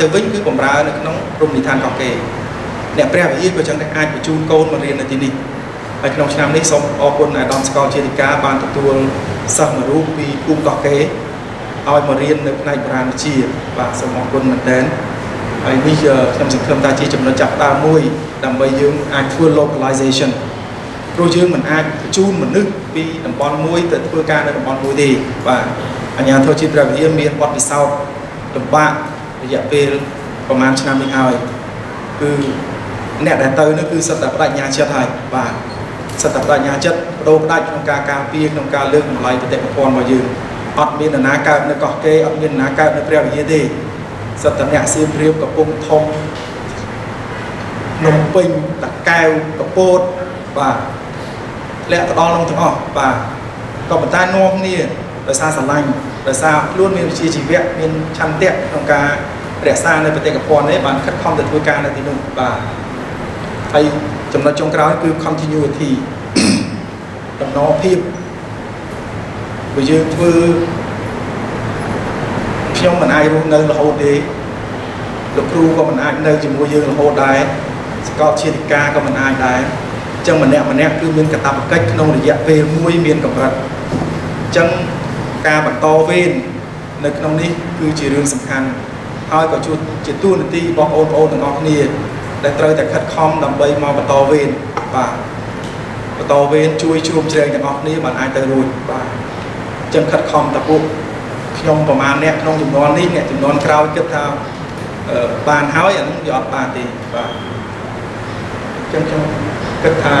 ទៅវិញគឺបំរើនៅក្នុងរមណីយដ្ឋានកោះកេរអ្នកព្រះវិហារក៏ចឹងដែរអាចបញ្ជូនកូនមករៀននៅទីនេះហើយក្នុងឆ្នាំនេះសូមអរគុណអាដាមស្កលជាធិការបានទទួលសិស្សមួយរូបពីភូមិកោះកេរឲ្យមករៀននៅផ្នែកបុរាណវិទ្យាបាទសូមអរគុណមែនទែនហើយនេះខ្ញុំសង្ឃឹមថាជាចំណុចចាប់ផ្ដើមមួយដើម្បីយើងអាចធ្វើ localization ព្រោះយើងមិនអាចបញ្ជូនមនុស្សពីតំបន់មួយទៅធ្វើការនៅតំបន់មួយទេបាទអញ្ញាធិជាតិព្រះវិហារមានបទពិសោធន៍លំបាក រយៈពេលប្រហែលឆ្នាំនេះហើយគឺអ្នកដែលទៅនោះគឺសិតតែបដិញ្ញាចិត្តហើយបាទសិតតែបដិញ្ញាចិត្តបដូរផ្ដាច់ក្នុងការការពារក្នុងការលើកតម្លៃបតិប្រព័ន្ធរបស់យើងអត់មាននរណាកើតនៅកោះកេរអត់មាននរណាកើតនៅព្រះវិហារទេសិតតែអ្នកសៀមព្រាបកំពុងធំនំពេញតកែវកពោតបាទលាក់ទៅដល់នោះទាំងអស់បាទក៏ប៉ុន្តែនាំគ្នាដោយសារស្រឡាញ់ដោយសារខ្លួនមានវិជ្ជាជីវៈមានឆន្ទៈក្នុងការ រក្សានៅបេតិកភណ្ឌនេះបានខិតខំទៅធ្វើការនៅទីនោះបាទហើយចំណុចចុងក្រោយគឺ continuity ដំណរភាពបើយើងធ្វើខ្ញុំមិនអាចរស់នៅរហូតទេលោកគ្រូក៏មិនអាចនៅជាមួយយើងរហូតដែរសកលជាធិការក៏មិនអាចដែរអញ្ចឹងម្នាក់ម្នាក់គឺមានកាតព្វកិច្ចក្នុងរយៈពេលមួយមានកម្រិតអញ្ចឹងការបន្តវេននៅក្នុងនេះគឺជារឿងសំខាន់ ហើយក៏ជួជាទួនាទីរបស់បងប្អូនទាំងអស់គ្នាដែលត្រូវតែខិតខំដើម្បីមកបន្តវេនបាទបន្តវេនជួយជ្រោមជ្រែងទាំងអស់គ្នាបានអាចទៅរួចបាទអញ្ចឹងខិតខំតពុកខ្ញុំប្រហែលអ្នកក្នុងចំនួននេះអ្នកចំនួនក្រោយគិតថាបានហើយអានោះវាអត់បានទេបាទអញ្ចឹងខ្ញុំគិតថា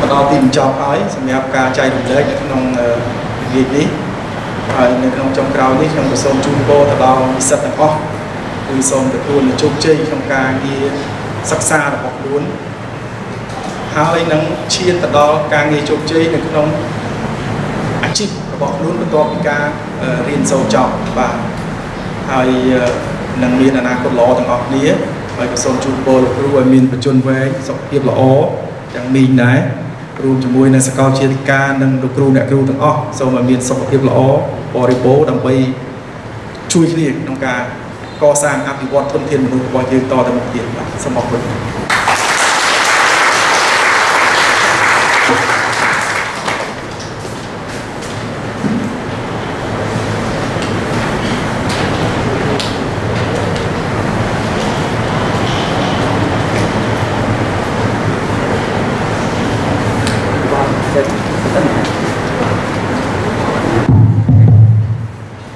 មកដល់ទីបញ្ចប់ហើយសម្រាប់ការចែករំលែកនៅក្នុងវិទ្យានេះ ហើយនៅក្នុងចុងក្រោយនេះខ្ញុំក៏សូមជូនពរទៅដល់និស្សិតទាំងអស់គឺសូមទទួលនូវជោគជ័យក្នុងការងារសិក្សារបស់ខ្លួនហើយនឹងឈានទៅដល់ការងារជោគជ័យនៅក្នុងអាជីពរបស់ខ្លួនបន្ទាប់ពីការរៀនសូត្រចប់បាទហើយនឹងមានអនាគតល្អទាំងអស់គ្នាហើយក៏សូមជូនពរលោកគ្រូឲ្យមានបច្ចុប្បន្នវែងសុខភាពល្អទាំងមីងដែរ រួមជាមួយនឹងសកលជាធិការនិងលោកគ្រូអ្នកគ្រូទាំងអស់សូមឲ្យមានសុខភាពល្អបរិបូរណ៍ដើម្បីជួយគ្នាក្នុងការកសាងអភិវឌ្ឍធនធានមនុស្សរបស់យើងតទៅមុខទៀតបាទសូមអរគុណ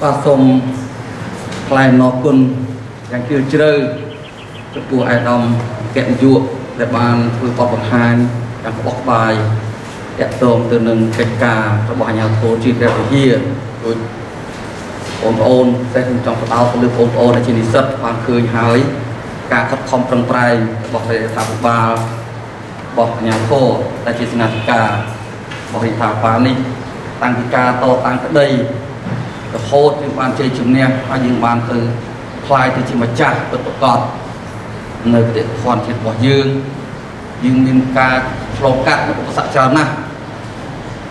បាទ សូមថ្លែងអំណរគុណយ៉ាងជ្រាលជ្រៅចំពោះអាយដាមកៈយុដែលបានធ្វើបទបង្ហាញយ៉ាងក្បោះក្បាយតកតងទៅនឹងកិច្ចការរបស់អាជ្ញាធរជាតិព្រះវិហារដូចបងប្អូនតែខ្ញុំចង់ផ្ដោតទៅលើបងប្អូនដែលជានិស្សិតបានឃើញហើយការខិតខំប្រឹងប្រែងរបស់រដ្ឋាភិបាលរបស់អាជ្ញាធរដែលជាស្នាធិការរបស់រដ្ឋាភិបាលនេះតាំងពីការតតាំងក្តីរ ហូតយើងបានជ័យជំនះហើយយើងបានទៅខ្លាយទៅជាម្ចាស់ពិតប្រាកដនៅប្រទេសភ័ណ្ឌជាតិរបស់យើងយើងមានការឆ្លងកាត់ឧបសគ្គច្រើនណាស់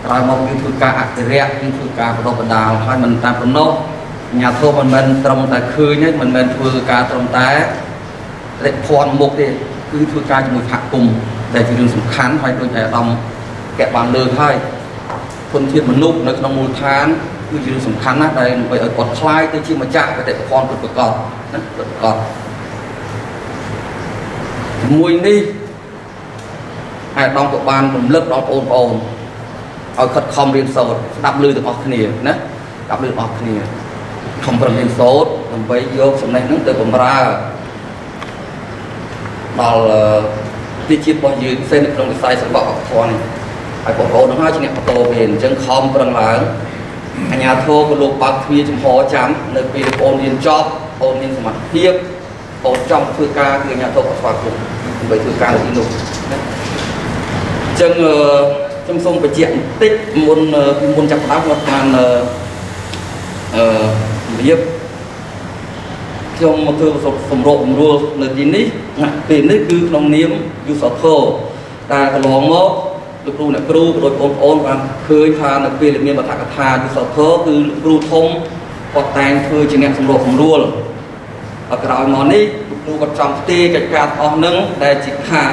ក្រោយមកយើងធ្វើការអភិរក្សយើងធ្វើការបន្តបណ្ដាលហើយមិនតាមប៉ុណ្ណោះអាញាធមមិនមែនត្រឹមតែឃើញទេមិនមែនធ្វើការត្រឹមតែរិទ្ធភ័ណ្ឌមុខទេគឺធ្វើការជាមួយសហគមន៍ដែលជារឿងសំខាន់ហើយដូចតែអាដាមកែបានលើកហើយគុណធាតុមនុស្សនៅក្នុងមូលដ្ឋាន គឺជារឿងសំខាន់ណាស់ដែលដើម្បីឲ្យគាត់ខ្លាយទៅជាម្ចាស់បតិភ័ណ្ឌពិតប្រាកដណាពិតប្រាកដជាមួយនេះអាយដាមក៏បានរំលឹកដល់បងប្អូនឲ្យខិតខំរៀនសូត្រស្ដាប់ឮទាំងអស់គ្នាណាស្ដាប់ឮទាំងអស់គ្នាខំប្រឹងរៀនសូត្រដើម្បីយកចំណេះហ្នឹងទៅបម្រើដល់ទីជាតិរបស់យើងផ្សេងនៅក្នុងវិស័យសម្បត្តិអភ័ណ្ឌនេះហើយបងប្អូនទាំងហើយជាអ្នកបន្តវេនអញ្ចឹងខំប្រឹងឡើង អញ្ញាធម៌ក៏លោកបើកទ្វារចំហចាំនៅពេលបងរៀនចប់បងមានសមត្ថភាពបងចង់ធ្វើការគឺអញ្ញាធម៌ក៏ស្វាគមន៍ដើម្បីធ្វើការនៅទីនោះណាអញ្ចឹងខ្ញុំសូមបញ្ជាក់បន្តិចមុនមុនចាប់ផ្ដើមគាត់បានអឺរៀបខ្ញុំមកធ្វើសម្របសម្រួលនៅទីនេះពេលនេះគឺក្នុងនាមយុសធរតែកន្លងមក លោកគ្រូអ្នកគ្រូក៏ដូចបងប្អូនបានឃើញថានៅពេលមានបទកថាយុសធរគឺលោកគ្រូធំគាត់តែងធ្វើជាអ្នកសម្របសម្រួលក្រោយមកនេះលោកគ្រូគាត់ចង់ផ្ទេរកិច្ចការទាំងអស់ហ្នឹងដែលជាខា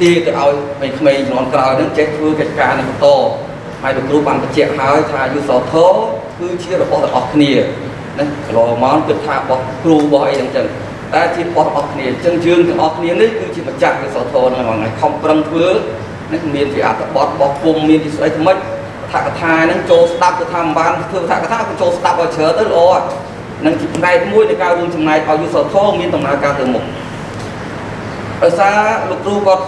ទាទៅឲ្យក្មេងៗជំនាន់ក្រោយហ្នឹងចេះធ្វើកិច្ចការនេះបន្តហើយលោកគ្រូបានបញ្ជាក់ហើយថាយុសធរគឺជារបស់ទាំងអស់គ្នាណាកន្លងមកគិតថារបស់គ្រូរបស់អីហ្នឹងចឹងតែជារបស់ទាំងអស់គ្នាអញ្ចឹងយើងទាំងអស់គ្នានេះគឺជាម្ចាស់យុសធរហ្នឹងហ្នឹងខំប្រឹងធ្វើ នេះមានជាអត្ថបទរបស់គុំមានទីស្ដីថ្មិចថាកថាហ្នឹងចូលស្ដាប់ទៅថាមិនបានធ្វើថាកថាក៏ចូលស្ដាប់ឲ្យច្រើនទៅល្អនឹងជាផ្នែកមួយនៃការរួមចំណែកឲ្យយុសធរមានដំណើរការទៅមុខដោយសារលោកគ្រូគាត់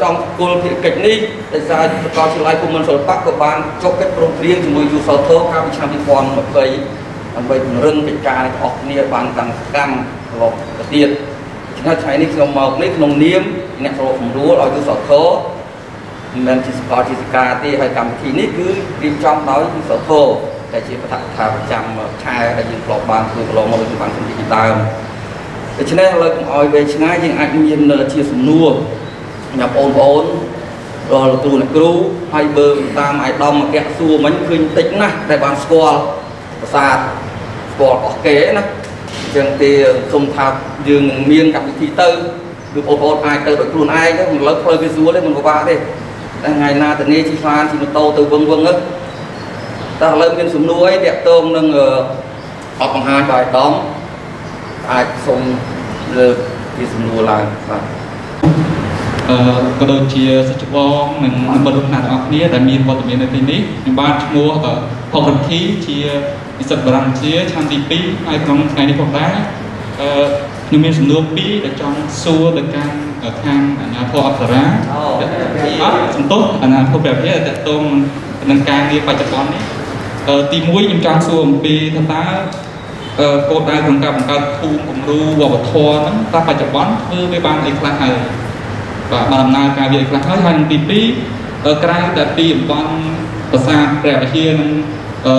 ចង់គល់ភារកិច្ចនេះដោយសារសាកលវិទ្យាល័យភូមិន្ទសិល្បៈក៏បានចុះកិច្ចព្រមព្រៀងជាមួយយុសធកាលពីឆ្នាំ2020ដើម្បីពង្រឹងកិច្ចការនេះអស់គ្នាបានកាន់សកម្មកន្លងទៅទៀតចំណុចថ្ងៃនេះខ្ញុំមកនេះក្នុងនាមអ្នកប្រកបរួលឲ្យយុសធមិ នមែនជាសកលជាសិកាទេហើយកម្មវិធីនេះគឺរៀបចំដោយយុសធដែលជាប្រធានថាប្រចាំខែដែលយើងធ្លាប់បានធ្វើកន្លងមកយើងបានជំនាញដើមដូច្នេះឥឡូវកុំឲ្យវែងឆ្ងាយយើងអាចមានជាសំណួរញ៉ាំបងប្អូនដល់គ្រូអ្នកគ្រូហើយបើតាមអាយដាមអគ្គសួរមិញឃើញតិចណាស់ដែលបានស្គាល់ប្រាសាទស្គាល់អស់គេណាអញ្ចឹងទេសូមថាយើងនឹងមានកម្មវិធីទៅគឺបងប្អូនអាចទៅដោយខ្លួនឯងមិនលើផ្លូវវាស្រួលទេមិនពិបាកទេតែ ថ្ងៃណាតនីជិះខ្លានជិះម៉ូតូទៅវឹងវឹងហ្នឹងតែឥឡូវមានសំណួរអីតាក់ទងនឹងអបបង្ហាញបាយដំអាចសូមលើកជាសំណួរឡើងបាទអឺក៏ដូចជាសិស្សច្បងនិងមិត្តរួមថ្នាក់ទាំងអស់គ្នាដែលមានវត្តមាននៅទីនេះខ្ញុំបានឈ្មោះផុករិទ្ធីជានិស្សិតបរិញ្ញាជាឆ្នាំទី2ហើយក្នុងថ្ងៃនេះផងដែរអឺខ្ញុំមានសំណួរពីរដែលចង់សួរទៅកាន់ ខាងអាជ្ញាធរអប្សរាអត់សំទោសអាជ្ញាធរព្រះវិហារតកតងនឹងការងារបច្ចុប្បន្ននេះអឺទី1ខ្ញុំចង់សួរអំពីថាតើអឺគោលដៅក្នុងការបង្កើតភូមិគំរូវប្បធម៌ហ្នឹងតើបច្ចុប្បន្នធ្វើវាបានអីខ្លះហើយបាទបានដំណើរការវាខ្លះហើយហើយទី2ក្រៅតែពីតំបន់ប្រាសាទព្រះវិហារនិងអឺ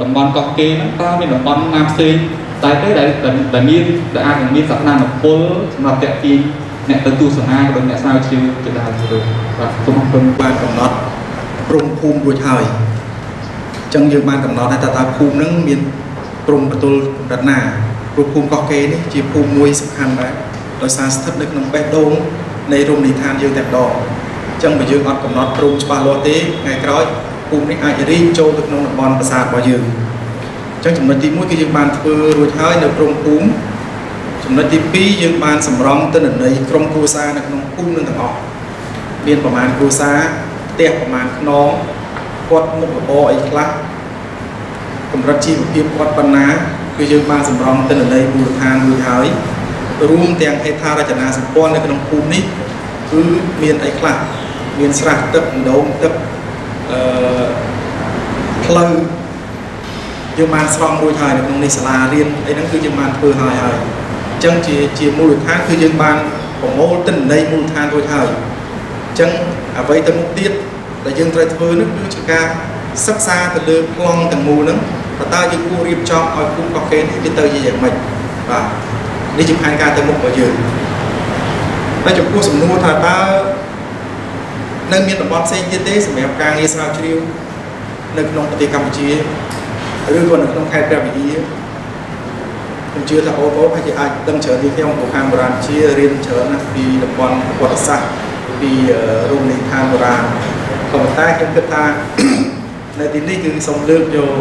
តំបន់កោះកេរហ្នឹងតើមានតំបន់ណាផ្សេងតែទេដែលដែលមានដែលអាចនឹងមានសក្តានុពលសម្រាប់តាក់ទាញ អ្នកទៅទស្សនាក៏ដូចអ្នកស្រាវជ្រាវជាដើមទៅបាទសូមអរគុណបានកំណត់ព្រំភូមិរួចហើយអញ្ចឹងយើងបានកំណត់ថាតើភូមិហ្នឹងមានព្រំបន្ទល់កម្រិតណាព្រោះភូមិកោះកេរនេះជាភូមិមួយសំខាន់ដែរដោយសារស្ថិតនៅក្នុងបេះដូងនៃរមណីយដ្ឋានយើងតែម្ដងអញ្ចឹងបើយើងអត់កំណត់ព្រំច្បាស់លាស់ទេថ្ងៃក្រោយភូមិនេះអាចរីកចូលទៅក្នុងតំបន់ប្រាសាទរបស់យើងអញ្ចឹងចំណុចទី1គឺយើងបានធ្វើរួចហើយនៅព្រំភូមិ ចំណុចទី2យើងបានសម្រង់ទិន្នន័យក្រុមគ្រួសារនៅក្នុងភូមិនឹងទាំងអស់មានប្រមាណគ្រួសារផ្ទះប្រមាណខ្នងគាត់មុខរបរអីខ្លះកម្រិតជីវភាពគាត់ប៉ុណ្ណាគឺយើងបានសម្រង់ទិន្នន័យមូលដ្ឋានរួចហើយរួមទាំងហេដ្ឋារចនាសម្ព័ន្ធនៅក្នុងភូមិនេះគឺមានអីខ្លះមានស្រះទឹកដងទឹកអឺផ្លូវយើងបានស្រង់រួចហើយនៅក្នុងនេះសាលារៀនអីហ្នឹងគឺយើងបានធ្វើហើយហើយ អញ្ចឹងជាជាមូលដ្ឋានគឺយើងបានប្រមូលទិន្នន័យមូលដ្ឋានរួចហើយអញ្ចឹងអ្វីទៅមុខទៀតដែលយើងត្រូវធ្វើនោះគឺជាការសិក្សាទៅលើប្លង់ទាំងមូលហ្នឹងតើយើងគួររៀបចំឲ្យគុំកោះកេរនេះវាទៅជាយ៉ាងម៉េចបាទនេះជាផែនការទៅមុខរបស់យើងតែចំពោះសំណួរថាតើនៅមានតំបន់ផ្សេងទៀតទេសម្រាប់ការងារស្រាវជ្រាវនៅក្នុងប្រទេសកម្ពុជាឬក៏នៅក្នុងខេត្តព្រះវិហារ ខ្ញុំជឿថាបងប្អូនអាចអាចដឹងច្រើនពីខ្ញុំពីខាងបុរាណជារៀនច្រើនណាស់ពីតំបន់ប្រវត្តិសាស្ត្រពីរមណីយដ្ឋានបុរាណក៏ប៉ុន្តែខ្ញុំគិតថានៅទីនេះគឺសូមលើកយក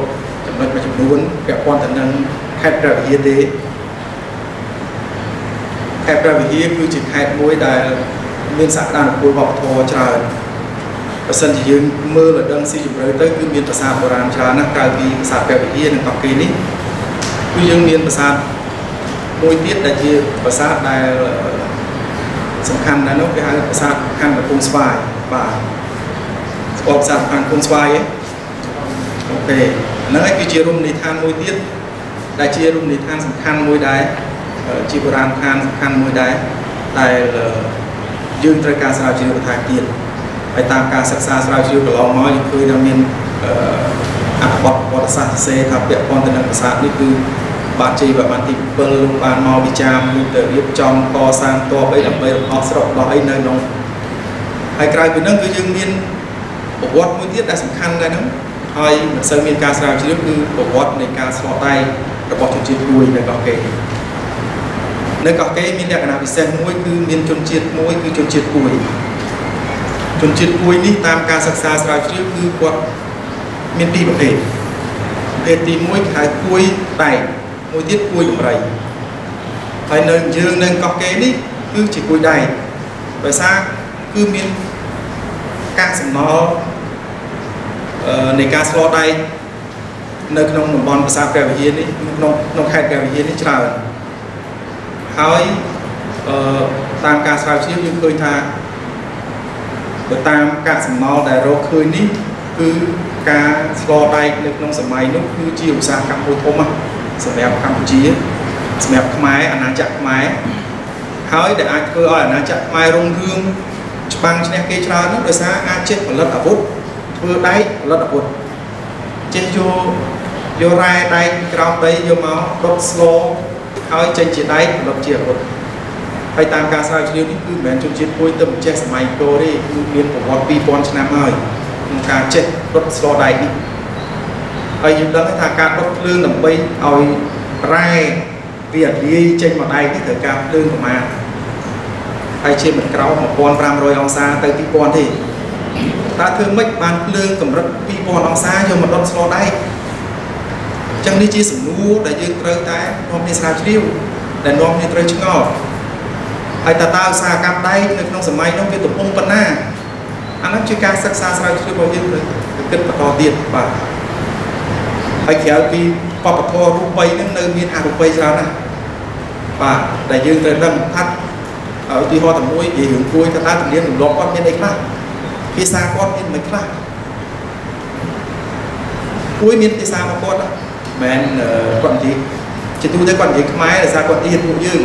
ចំណុចមួយចំនួនពាក់ព័ន្ធទៅនឹងខេត្តព្រះវិហារទេខេត្តព្រះវិហារគឺជាខេត្តមួយដែលមានសក្តានុពលវប្បធម៌ច្រើនបើសិនជាយើងមើលឲ្យដឹងស៊ីជម្រៅទៅគឺមានប្រាសាទបុរាណច្រើនណាស់ក្រៅពីប្រាសាទព្រះវិហារនិងកោះកេរនេះ គឺយើងមានប្រាសាទមួយទៀតដែលជាប្រាសាទដែលសំខាន់ដែរនោះគេហៅប្រាសាទខណ្ឌកំពង់ស្វាយបាទស្គាល់ប្រាសាទខណ្ឌកំពង់ស្វាយទេអូខេហ្នឹងឯងគឺជារមណីយដ្ឋានមួយទៀតដែលជារមណីយដ្ឋានសំខាន់មួយដែរជាបុរាណដ្ឋានសំខាន់មួយដែរដែលយើងត្រូវការស្រាវជ្រាវបន្ថែមទៀតហើយតាមការសិក្សាស្រាវជ្រាវកន្លងមកយើងឃើញថាមាន អត្ថបទប្រវត្តិសាស្ត្រសរសេរថាពាក់ព័ន្ធទៅនឹងប្រាសាទនេះគឺបាទជ័យវរ្ម័នទី7លោកបានមកវិចារលោកទៅរៀបចំកសាងតបអីដើម្បីរំដោះស្រុកដោះអីនៅក្នុងហើយក្រៅពីនោះគឺយើងមានប្រវត្តិមួយទៀតដែលសំខាន់ដែរហ្នឹងហើយមិនសូវមានការស្រាវជ្រាវគឺប្រវត្តិនៃការស្លដៃរបស់ជនជាតិគួយនៅកោះកេរអនៅកោះកេរមានលក្ខណៈពិសេសមួយគឺមានជនជាតិមួយគឺជនជាតិគួយជនជាតិគួយនេះតាមការសិក្សាស្រាវជ្រាវគឺគាត់ មានពីរប្រភេទប្រភេទទី1គេហៅគួយដែកមួយទៀតគួយដំរីហើយនៅយើងនៅកោះកេរនេះគឺជាគួយដែកដោយសារគឺមានកាកសំណល់នៃការស្លដែកនៅក្នុងតំបន់ប្រាសាទព្រះវិហារនេះក្នុងក្នុងខេត្តព្រះវិហារនេះច្រើនហើយអឺតាមការស្រាវជ្រាវយើងឃើញថាបើតាមកាកសំណល់ដែលរកឃើញនេះ គឺការស្លដែកនៅក្នុងសម័យនោះគឺជាឧស្សាហកម្មមួយធំណាស់សម្រាប់កម្ពុជាសម្រាប់ខ្មែរអាណាចក្រខ្មែរហើយដែលអាចធ្វើឲ្យអាណាចក្រខ្មែររុងរឿងច្បាំងឈ្នះគេច្រើននោះដោយសារអាចចេះផលិតអាវុធធ្វើដែកផលិតអាវុធចេះយកយករ៉ែដែកក្រោមដីយកមកដុតស្លហើយចេញជាដែកផលិតជាអាវុធហើយតាមការស្រាវជ្រាវនេះគឺមិនមែនជនជាតិមួយទៅមិនចេះសម័យអង្គរទេគឺមានប្រវត្តិ2000ឆ្នាំហើយ ក្នុងការចេះដុតស្លដែកនេះហើយយើងដឹងថាការដុតភ្លើងដើម្បីឲ្យរ៉ែវាអលាយចេញមកដែកនេះត្រូវការភ្លើងប្រមាណហើយជាមិនក្រោម1500អង្សាទៅ2000ទេតើធ្វើម៉េចបានភ្លើងកម្រិត2000អង្សាយកមកដុតស្លដែកអញ្ចឹងនេះជាសំណួរដែលយើងត្រូវតែនាំគ្នាស្រាវជ្រាវដែលនាំគ្នាត្រូវឆ្ងល់ហើយតើតើឧស្សាហកម្មដែកនៅក្នុងសម័យនោះវាទំហំប៉ុណ្ណា អានោះជាការសិក្សាស្រាវជ្រាវរបស់យើងត្រូវគិតបន្តទៀតបាទហើយក្រៅពីបបធររូបិយហ្នឹងនៅមានអរូបិយច្រើនណាស់បាទដែលយើងត្រូវដឹងថាឧទាហរណ៍តែមួយនិយាយរឿងគួយថាតើទំនៀមទម្លាប់គាត់មានអីខ្លះភាសាគាត់មានមិនខ្លះគួយមានភាសារបស់គាត់មិនគាត់និយាយជាទូទៅគាត់និយាយខ្មែរដោយសារគាត់រៀនពួកយើង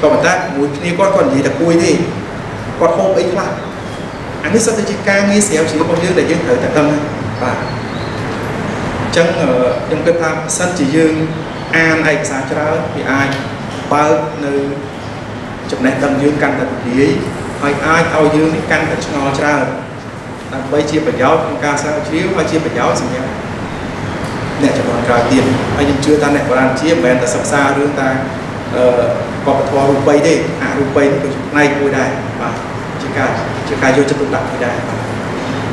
ក៏ប៉ុន្តែមួយគ្នាគាត់គាត់និយាយតែគួយទេគាត់ហូបអីខ្លះ អានេះសិតតែជាការងារស្រាវជ្រាវរបស់យើងដែលយើងត្រូវតែដឹងបាទអញ្ចឹងខ្ញុំគិតថាសិនជាយើងអានឯកសារច្រើនវាអាចបើកនៅចំណេះដឹងយើងកាន់តែទូលាយហើយអាចឲ្យយើងនេះកាន់តែឆ្ងល់ច្រើនដើម្បីជាប្រយោជន៍ក្នុងការស្រាវជ្រាវហើយជាប្រយោជន៍សម្រាប់អ្នកចំនួនក្រោយទៀតហើយខ្ញុំជឿថាអ្នកបរាណជាមិនមែនតែសិក្សារឿងតែអឺវប្បធម៌រូបិយទេអរូបិយនេះក៏ជាផ្នែកមួយដែរបាទជា ការជាការយកចិត្តទុកដាក់មួយដែរបាទ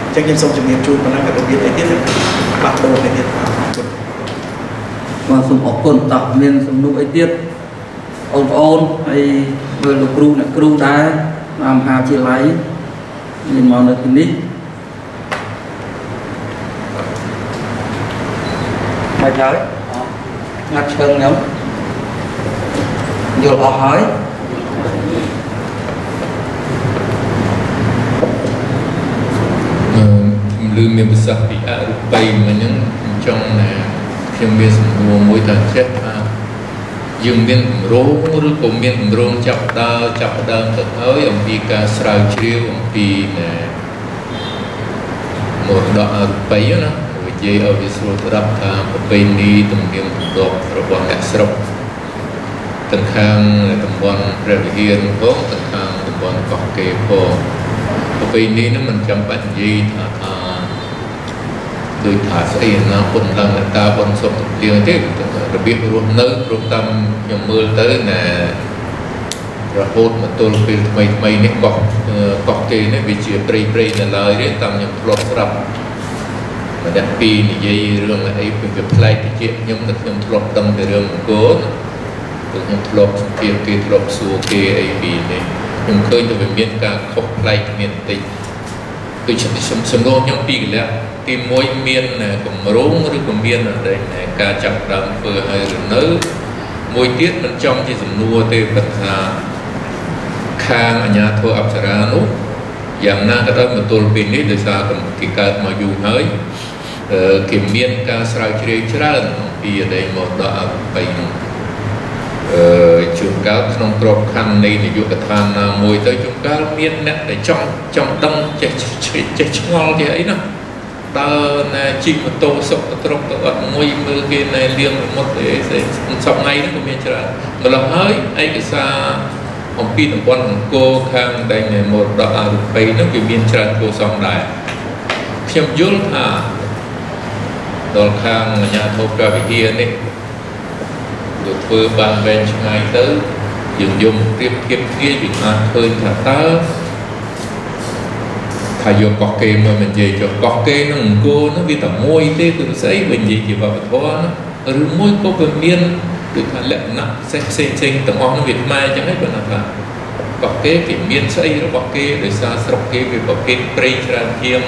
អញ្ចឹងខ្ញុំសូមជំរាបជូនប៉ុណ្ណឹងក៏មានអីទៀតបាក់ដូរទៀតបាទអរគុណបាទសូមអរគុណតោះមានសំណួរអីទៀតបងប្អូនហើយមើលលោកគ្រូអ្នកគ្រូដែរតាមមហាវិទ្យាល័យមានមកនៅទីនេះមកហើយងាត់ឈឹងខ្ញុំយល់អស់ហើយ លឺមានប្រសាសន៍ពីអរូបីមិញហ្នឹងខ្ញុំចង់ណាខ្ញុំមានសំណួរមួយថាចេះថាយើងមានគម្រោងឬក៏មានគម្រោងចាប់ដើមចាប់ដើមទៅហើយអំពីការស្រាវជ្រាវអំពីណាមរតកអរូបីណានិយាយឲ្យវាស្រួលស្ដាប់ថាប្រពៃណីទំនៀមទម្លាប់របស់អ្នកស្រុកទាំងខាងតំបន់ព្រះវិហារផងទាំងខាងតំបន់កោះកេរផងប្រពៃណីហ្នឹងមិនចាំបាច់និយាយថាថា ដូចថាស្អីណាពុនឡើងតាបុនសុខទៀងទេរបៀបរស់នៅព្រោះតាមខ្ញុំមើលទៅណារហូតមកទល់ពេលថ្មីថ្មីនេះកោះកោះគេនេះវាជាព្រៃព្រៃនៅឡើយទេតាមខ្ញុំធ្លាប់ស្រាប់ម្ដងពីរនិយាយរឿងអីពីវាប្លែកទៅជាខ្ញុំនៅខ្ញុំធ្លាប់ដឹងពីរឿងអង្គរព្រោះខ្ញុំធ្លាប់សង្កេតគេធ្លាប់សួរគេអីពីនេះខ្ញុំឃើញទៅវាមានការខុសប្លែកគ្នាបន្តិចដូចខ្ញុំសំណួរខ្ញុំពីរកលៈ ទី1មានគម្រោងឬក៏មានការចាប់ដើមធ្វើឲ្យឬនៅមួយទៀតមិនចំជាសំណួរទេប៉ុន្តែខាងអាជ្ញាធរអប្សរានោះយ៉ាងណាក៏ដោយមកទល់ពេលនេះដោយសារគេកើតមកយូរហើយគេមានការស្រាវជ្រាវច្រើនអំពីអីមកដល់អបិយនោះអឺជួនកាលក្នុងក្របខ័ណ្ឌនៃនយោបាយកថាណាមួយទៅជួនកាលមានអ្នកដែលចង់ចង់ដឹងចេះចេះឆ្ងល់ចេះអីណា ដើរណែជិះម៉ូតូសុកទៅត្រកទៅអត់មួយមើលគេណែលៀងមុតអីស្អីសប្ងៃហ្នឹងក៏មានច្រើនម្ល៉េះហើយឯកសារអំពីតំបន់អង្គរខាងដែលមរតកអរូបីហ្នឹងវាមានច្រើនគួរសមដែរខ្ញុំយល់ថាដល់ខាងអាជ្ញាធរព្រះវិហារនេះវាធ្វើបានវែងឆ្ងាយទៅយើងយកប្រៀបធៀបគ្នាយើងអាចឃើញថាតើ ថាយកកោះគេមកនិយាយយកកោះគេនឹងអង្គរនោះវាតែមួយទេគឺស្អីបើនិយាយជាវប្បធម៌ណាឬមួយក៏វាមានដូចថាលក្ខណៈផ្សេងផ្សេងផ្សេងទាំងអស់នោះវាខ្មែរអញ្ចឹងឯងបើថាកោះគេគេមានស្អីរបស់គេដោយសារស្រុកគេវាប្រភេទព្រៃច្រើនជាង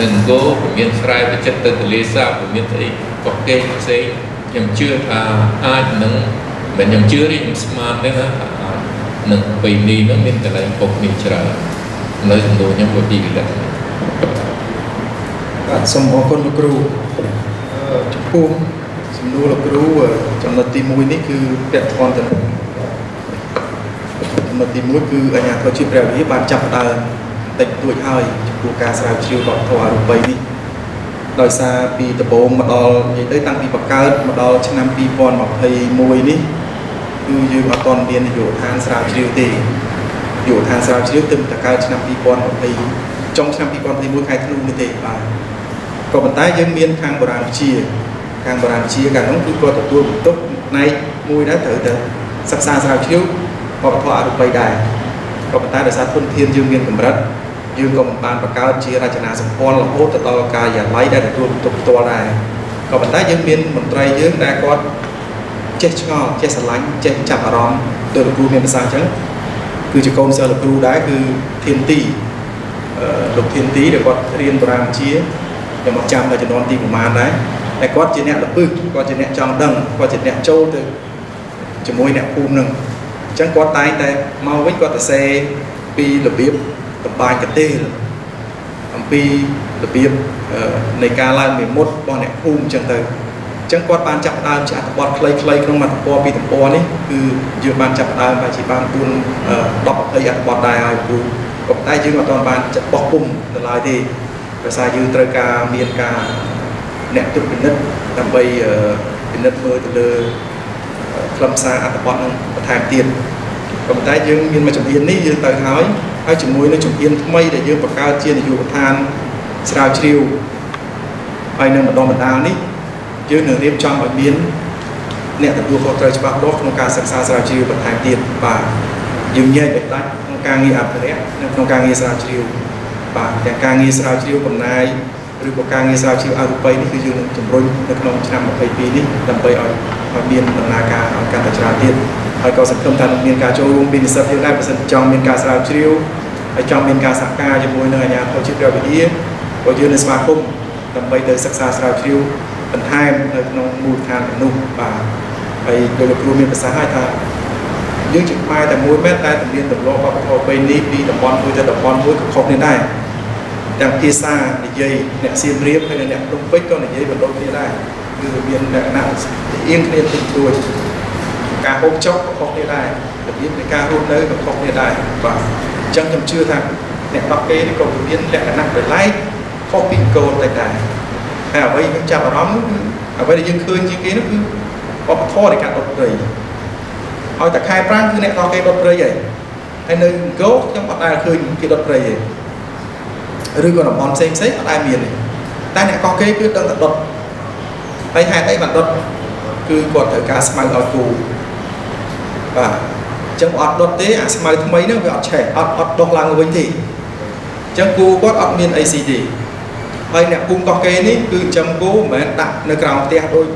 នឹងអង្គរវាមានស្រែប្រចិត្តទៅទន្លេសាបវាមានស្អីកោះគេផ្សេងខ្ញុំជឿថាអាចនឹងមិនខ្ញុំជឿទេខ្ញុំស្មានទេណាថាអាចនឹងពេលនេះនឹងមានកន្លែងពុកនេះច្រើននៅចំនួនខ្ញុំវាពីរលក្ខណៈ បាទសូមអរគុណលោកគ្រូអឺចំពោះសំណួរលោកគ្រូអឺចំណុចទី1នេះគឺពាក់ព័ន្ធទៅនឹងចំណុចទី1គឺអាជ្ញាធរជាតិព្រះវិហារបានចាប់ផ្ដើមតិចតួចហើយចំពោះការស្រាវជ្រាវវប្បធម៌អរូបីនេះដោយសារពីដំបូងមកដល់និយាយទៅតាំងពីបង្កើតមកដល់ឆ្នាំ2021នេះគឺយើងអត់ទាន់មាននយោបាយឋានស្រាវជ្រាវទេនយោបាយឋានស្រាវជ្រាវទើបតែកើតឆ្នាំ2020 ចុងឆ្នាំ2021ខែធ្នូនេះទេបាទក៏ប៉ុន្តែយើងមានខាងបុរាណវិទ្យាខាងបុរាណវិទ្យាកាលនោះគឺគាត់ទទួលបន្ទុកផ្នែកមួយដែរត្រូវតែសិក្សាស្រាវជ្រាវវប្បធម៌អរូបីដែរក៏ប៉ុន្តែដោយសារធនធានយើងមានកម្រិតយើងក៏មិនបានបង្កើតជារចនាសម្ព័ន្ធរហូតទៅដល់ការិយាល័យដែលទទួលបន្ទុកផ្ទាល់ដែរក៏ប៉ុន្តែយើងមានមន្ត្រីយើងដែលគាត់ចេះឆ្ងល់ចេះស្រឡាញ់ចេះចាប់អារម្មណ៍ដោយលោកគ្រូមានប្រសាសន៍អញ្ចឹងគឺជាកូនសិស្សលោកគ្រូដែរគឺធានទីអឺ លោកធានទីដែលគាត់រៀនបុរាណវិទ្យាខ្ញុំអត់ចាំដល់ចំនួនទីប្រមាណដែរតែគាត់ជាអ្នកលពឹកគាត់ជាអ្នកចង់ដឹងគាត់ជាអ្នកចូលទៅជាមួយអ្នកភូមិនឹងអញ្ចឹងគាត់តែងតែមកវិញគាត់ទៅសេពីរបៀបតម្បាញកទេលអំពីរបៀបអឺនៃការឡើងមេមត់របស់អ្នកភូមិអញ្ចឹងទៅអញ្ចឹងគាត់បានចាប់ផ្ដើមជាអត្ថបទខ្លីៗក្នុងមួយទំព័រពីរទំព័រនេះគឺយើងបានចាប់ផ្ដើមបែរជាបាន4 10 20អត្ថបទដែរហើយគ្រូក៏ ប៉ុន្តែយើងអត់ទាន់បានចាត់បោះពុំនៅឡើយទេដោយសារយើងត្រូវការមានការអ្នកត្រួតពិនិត្យដើម្បីអឺពិនិត្យមើលទៅលើខ្លឹមសារអត្ថបទនឹងបន្ថែមទៀតក៏ប៉ុន្តែយើងមានមួយជំហាននេះយើងទៅហើយហើយជាមួយនឹងជំហានថ្មីដែលយើងបង្កើតជានយោបាយឋានស្រាវជ្រាវហើយនៅម្ដងម្ដាលនេះយើងនឹងរៀបចំឲ្យមានអ្នកទទួលខុសត្រូវច្បាស់លាស់ក្នុងការសិក្សាស្រាវជ្រាវបន្ថែមទៀតបាទយើងញែកឲ្យដាច់ ក្នុងការងារអភិរក្សនិងក្នុងការងារស្រាវជ្រាវបាទទាំងការងារស្រាវជ្រាវកំណាយឬក៏ការងារស្រាវជ្រាវអរូបីនេះគឺយើងនឹងជំរុញនៅក្នុងឆ្នាំ22នេះដើម្បីឲ្យឲ្យមានដំណើរការឲ្យកាន់តែច្រើនទៀតហើយក៏សង្ឃឹមថានឹងមានការចូលរួមពីនិស្សិតយើងដែរបើសិនចង់មានការស្រាវជ្រាវហើយចង់មានការសហការជាមួយនឹងអាជ្ញាធរជាតិព្រះវិហារក៏យើងនៅស្វាគមន៍ដើម្បីទៅសិក្សាស្រាវជ្រាវបន្ថែមនៅក្នុងមូលដ្ឋានទាំងនោះបាទហើយដោយលោកគ្រូមានប្រសាសន៍ហើយថា យើងជាខ្មែរតែមួយមែនតែទំនៀមទម្លាប់វប្បធម៌ពេលនេះពីតំបន់មួយទៅតំបន់មួយក៏ខុសគ្នាដែរទាំងភាសានិយាយអ្នកសៀមរាបហើយនិងអ្នកភ្នំពេញក៏និយាយបណ្ដូចគ្នាដែរគឺវាមានលក្ខណៈអៀងគ្នាតិចតួចការហូបចុកក៏ខុសគ្នាដែររបៀបនៃការរស់នៅក៏ខុសគ្នាដែរបាទអញ្ចឹងខ្ញុំជឿថាអ្នកបកគេនេះក៏មានលក្ខណៈប្រឡែកខុសពីកូនតែដែរតែអ្វីខ្ញុំចាប់អារម្មណ៍គឺអ្វីដែលយើងឃើញជាងគេនោះគឺវប្បធម៌នៃការដុតព្រៃ ឲ្យតែខែប្រាំងគឺអ្នកកគេដុតព្រៃហើយហើយនៅអង្គរខ្ញុំអត់ដែលឃើញគេដុតព្រៃទេឬក៏តំបន់ផ្សេងផ្សេងអត់ដែលមានទេតែអ្នកកគេគឺដឹងតែដុតហើយហេតុអីបានដុតគឺគាត់ត្រូវការស្មៅឲ្យគូបាទអញ្ចឹងអត់ដុតទេអាស្មៅថ្មីហ្នឹងវាអត់ឆេះអត់អត់ដុះឡើងវិញទេអញ្ចឹងគូគាត់អត់មានអីស៊ីទេហើយអ្នកភូមិកោះគេនេះគឺចិញ្ចឹមគោមិនមែនដាក់នៅក្រោមផ្ទះដូច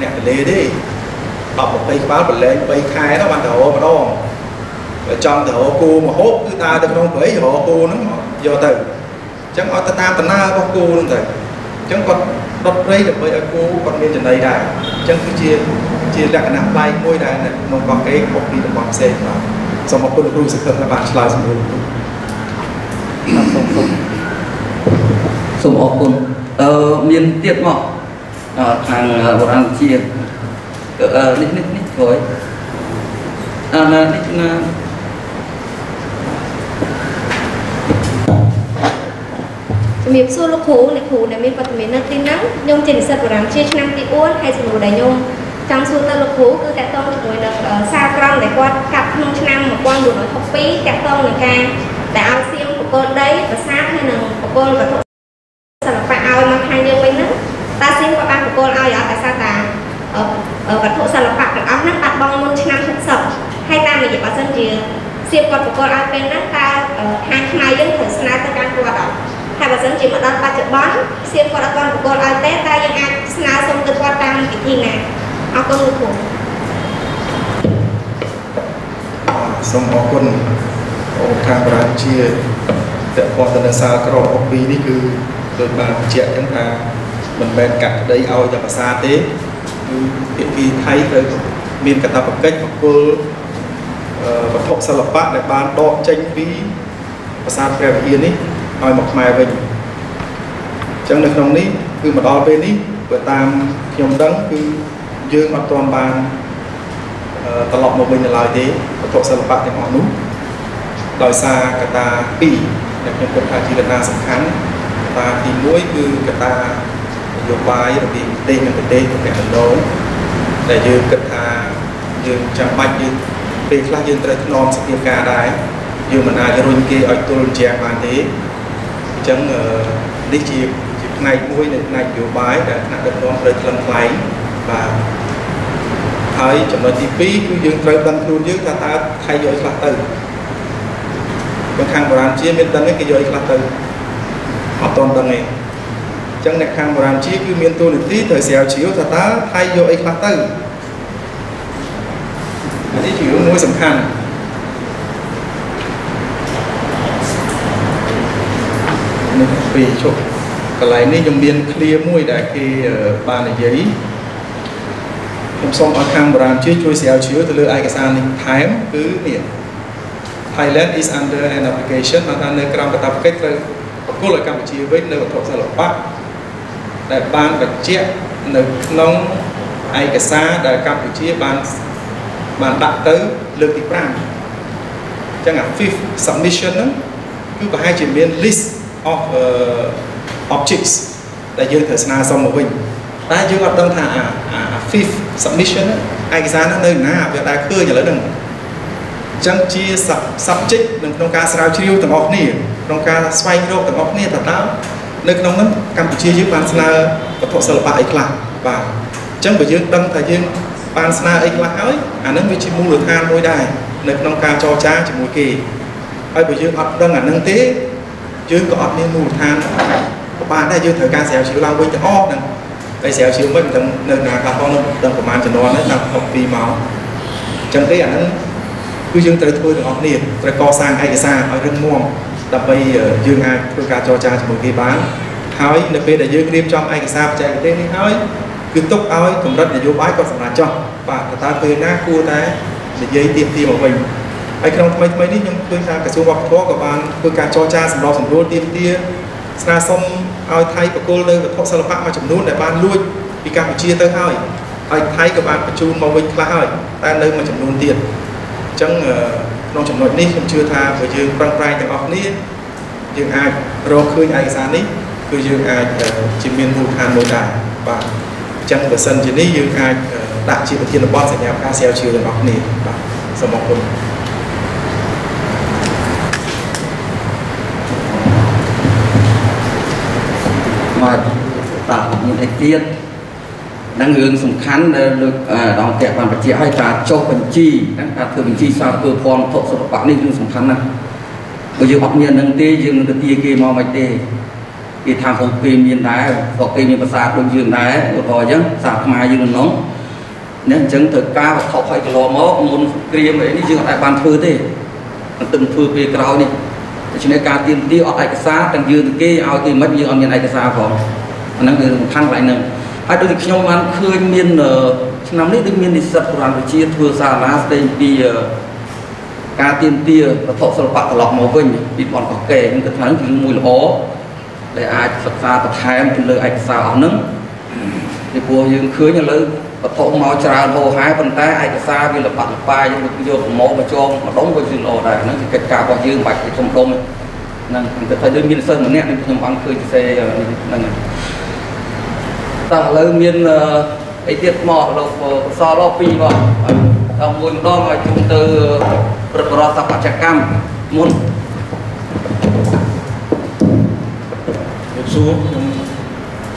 អ្នកកលេទេ 10 20ក្បាលប្រឡែង3ខែទៅបានទៅរកម្ដងបើចង់ទៅរកគោមកហូបគឺដើរទៅក្នុងព្រៃរកគោហ្នឹងយកទៅអញ្ចឹងឲ្យទៅតាមដំណើររបស់គោហ្នឹងទៅអញ្ចឹងគាត់ដុតព្រៃដើម្បីឲ្យគោគាត់មានចំណីដែរអញ្ចឹងគឺជាជាលក្ខណៈប្លែកមួយដែលក្នុងកោះកេរខុសពីតំបន់ផ្សេងបាទសូមអរគុណលោកគ្រូសង្ឃឹមថាបានឆ្លើយសំណួរលោកគ្រូសូមសូមសូមអរគុណអឺមានទៀតមកអឺខាងបុរាណវិទ្យាអឺ នេះនេះនេះក្រោយអាណានេះណាជំរាបសួរលោកគ្រូអ្នកគ្រូដែលមានវត្តមាននៅទីហ្នឹងខ្ញុំជានិស្សិតបុរាណជាឆ្នាំទី4ហើយសំណួរដែលខ្ញុំចង់សួរទៅលោកគ្រូគឺតកតងជាមួយនឹងសារក្រមដែលគាត់កាត់ក្នុងឆ្នាំ1962តកតងនឹងការដែលឲ្យសៀមបកលដីប្រាសាទហើយនឹងបកលវត្ថុសិល្បៈឲ្យមកខាងយើងវិញហ្នឹងតើសៀមគាត់បានបកលឲ្យអត់តែសារតា វត្ថុសិល្បៈទាំងអស់ហ្នឹងបាត់បង់មុនឆ្នាំ60ហើយតាមរយៈបើសិនជាសៀបគាត់ប្រកល់ឲ្យពេលហ្នឹងតើខាងខ្មែរយើងត្រូវស្នើទៅកាន់គាត់អត់ហើយបើសិនជាមកដល់បច្ចុប្បន្នសៀបគាត់អត់បានប្រកល់ឲ្យទេតើយើងអាចស្នើសុំទៅគាត់តាមវិធីណាអរគុណលោកគ្រូសូមអរគុណអូខាងប្រាជាតពតនសាក្រម62នេះគឺដូចបានបញ្ជាក់ចឹងថាមិនមែនកាត់ក្តីឲ្យតែភាសាទេគឺ ភាគីថៃត្រូវមានកាតព្វកិច្ចបកគលវត្ថុសិល្បៈដែលបានដកចេញពីប្រាសាទព្រះវិហារនេះឲ្យមកខ្មែរវិញអញ្ចឹងនៅក្នុងនេះគឺមកដល់ពេលនេះបើតាមខ្ញុំដឹងគឺយើងអត់ទាន់បានត្រឡប់មកវិញនៅឡើយទេវត្ថុសិល្បៈទាំងអស់នោះដោយសារកត្តា2ដែលខ្ញុំគិតថាជាកត្តាសំខាន់កត្តាទី1គឺកត្តាន យោបាយរបៀបប្រទេសនិងប្រទេសទំនាក់ទំនងដែលយើងគិតថាយើងចាំបាច់យើងពេលខ្លះយើងត្រូវធ្នមសភាពការដែរយើងមិនអាចរុញគេឲ្យទល់ជាងបានទេអញ្ចឹងនេះជាជាផ្នែកមួយនៃផ្នែកនយោបាយដែលថ្នាក់ដឹកនាំត្រូវខ្លឹមខ្លែងបាទហើយចំណុចទី2គឺយើងត្រូវដឹងខ្លួនយើងថាតើថៃយកខ្លះទៅបើខាងបុរាណជាមានដឹងទេគេយកខ្លះទៅអត់តន់ដឹងទេអញ្ចឹងអ្នកខាងបុរាណជាគឺមានទូនីតិត្រូវស្រាវជ្រាវថាតើថៃយកអីខ្លះទៅនេះជារឿងមួយសំខាន់នេះពីជប់កន្លែងនេះខ្ញុំមានឃ្លាមួយដែលគេបាននិយាយខ្ញុំសូមឲ្យខាងបុរាណជាជួយស្រាវជ្រាវទៅលើឯកសារនេះថែមគឺនេះ Thailand is under an application មកថានៅក្រោមកាតព្វកិច្ចត្រូវប្រគល់ឲ្យកម្ពុជាវិញនៅវត្ថុសិល្បៈ ដែលបានបញ្ជាក់នៅក្នុងឯកសារដែលកម្ពុជាបានបានដាក់ទៅលើកទី5អញ្ចឹងអា fifth submission ហ្នឹងគឺប្រហែលជាមាន list of uh, objects ដែលយើងត្រូវស្នើសុំមកវិញតែយើងអត់ដឹងថាអាអា fifth submission ឯកសារហ្នឹងនៅណាវាដែរឃើញឥឡូវហ្នឹងអញ្ចឹងជា subject នៅក្នុងការស្រាវជ្រាវទាំងអស់គ្នាក្នុងការស្វែងរកទាំងអស់គ្នាតើតើ នៅក្នុងហ្នឹងកម្ពុជាយើងបានស្នើវត្ថុសិល្បៈអីខ្លះបាទអញ្ចឹងបើយើងដឹងថាយើងបានស្នើអីខ្លះហើយអានឹងវាជាមូលដ្ឋានមួយដែរនៅក្នុងការចរចាជាមួយគេហើយបើយើងអត់ដឹងអានឹងទេយើងក៏អត់មានមូលដ្ឋានក៏បានដែរយើងត្រូវការស្រាវជ្រាវឡើងវិញទាំងអស់ហ្នឹងហើយស្រាវជ្រាវមិនដឹងនៅណាខ្លះផងដឹងប្រហែលចំនួនហ្នឹងតាម62មកអញ្ចឹងទេអាហ្នឹងគឺយើងត្រូវធ្វើទាំងអស់គ្នាត្រូវកសាងឯកសារឲ្យរឹងមាំ ដើម្បីយើងអាចធ្វើការចរចាជាមួយគេបានហើយនៅពេលដែលយើងរៀបចំឯកសារបច្ចេកទេសនេះហើយគឺទុកឲ្យកម្រិតនយោបាយគាត់សម្រាប់ចោះបាទតើពេលណាគួរតែនិយាយទៀមទាមកវិញហើយក្នុងថ្មីថ្មីនេះខ្ញុំឃើញថាក្រសួងវប្បធម៌ក៏បានធ្វើការចរចាសម្របសម្រួលទៀមទាស្នើសុំឲ្យថៃបកគលនៅវត្ថុសិល្បៈមួយចំនួនដែលបានលួចពីកម្ពុជាទៅហើយហើយថៃក៏បានបញ្ជូនមកវិញខ្លះហើយតែនៅមួយចំនួនទៀតអញ្ចឹង ក្នុងចំណុចនេះខ្ញុំជឿថាបើយើងប្រឹងប្រែងទាំងអស់គ្នាយើងអាចរកឃើញឯកសារនេះគឺយើងអាចជាមានមូលដ្ឋានមួយដែរបាទចឹងបើសិនជានេះយើងអាចដាក់ជាប្រធានបទសញ្ញាការស្រាវជ្រាវទាំងអស់គ្នាបាទសូមអរគុណបាទតាមានអីទៀត នឹងរឿងសំខាន់ដែលលោកដងតេបានបញ្ជាក់ឲ្យការចុះបញ្ជីហ្នឹងការធ្វើបញ្ជីសារពើភ័ណ្ឌវត្ថុសិល្បៈនេះរឿងសំខាន់ណាស់បើយើងអត់មាននឹងទេយើងនឹងទៅទាគេមកមិនទេគេថាហូបគេមានដែរក៏គេមានភាសាដូចយើងដែរឧទាហរណ៍អញ្ចឹងសាខ្មែរយើងនៅនោះនេះអញ្ចឹងត្រូវការវត្ថុហើយកន្លងមកមុនក្រៀមអីនេះយើងអត់អាចបានធ្វើទេមិនទៅធ្វើពេលក្រោយនេះដូច្នេះការទៀមទាអត់ឯកសារទាំងយើងទាំងគេឲ្យគេមិនយើងអត់មានឯកសារផងអាហ្នឹងគឺសំខាន់កន្លែងហ្នឹង ហើយដូចខ្ញុំបានឃើញមានឆ្នាំនេះដូចមាននិស្សិតបុរាណវិទ្យាធ្វើសារណាស្ដីពីការទៀមទាវត្ថុសិល្បៈត្រឡប់មកវិញពីបនកកែខ្ញុំគិតថានឹងជាមួយល្អដែលអាចសិក្សាបន្ថែមទៅលើឯកសារអស់ហ្នឹងពីព្រោះយើងឃើញឥឡូវវត្ថុមកច្រើនហោហែប៉ុន្តែឯកសារវាលបាក់លបាយយើងយកប្រមោមកចងម្ដងក៏ជាល្អដែរហ្នឹងជាកិច្ចការរបស់យើងបាច់ទៅធំដុំហ្នឹងខ្ញុំគិតថាដូចមានសិស្សម្នាក់នេះខ្ញុំបានឃើញសរសេរហ្នឹង តោះឥឡូវមានអីទៀតមកលោកសល់ដល់2មកដល់មួយម្ដងឲ្យជុំទៅព្រឹទ្ធបរិសបច្ចកម្មមុនសួរខ្ញុំ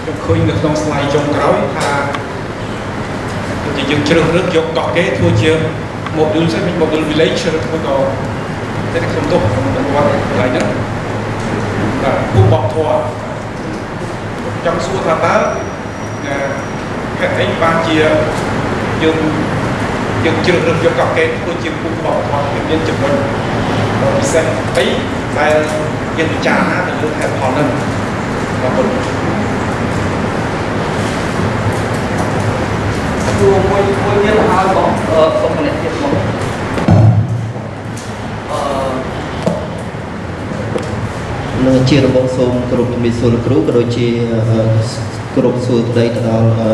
ខ្ញុំឃើញនៅក្នុង slide ចុងក្រោយថាជាយើងជ្រើសរើសយកកោះគេធ្វើជា module ស្អី module village ឬក៏តែខ្ញុំទុកក្នុងវត្តកន្លែងហ្នឹងបាទគូបបធរចង់សួរថាតើ ហេតុអីបានជាយើងយើងជ្រើសរើសយកកកកេធ្វើជាគូបបធរវាមានចំណុចពិសេសអីដែលយើងពិចារណាទៅលើហេតុផលហ្នឹងបាទគុណគួរមួយមួយទៀតឲ្យបងអឺសុំម្នាក់ទៀតមកអឺនឹង ជារបបសូមគោរពជំរាបសួរលោកគ្រូក៏ដូចជាអឺគោរពសួរប្តីទៅដល់អឺ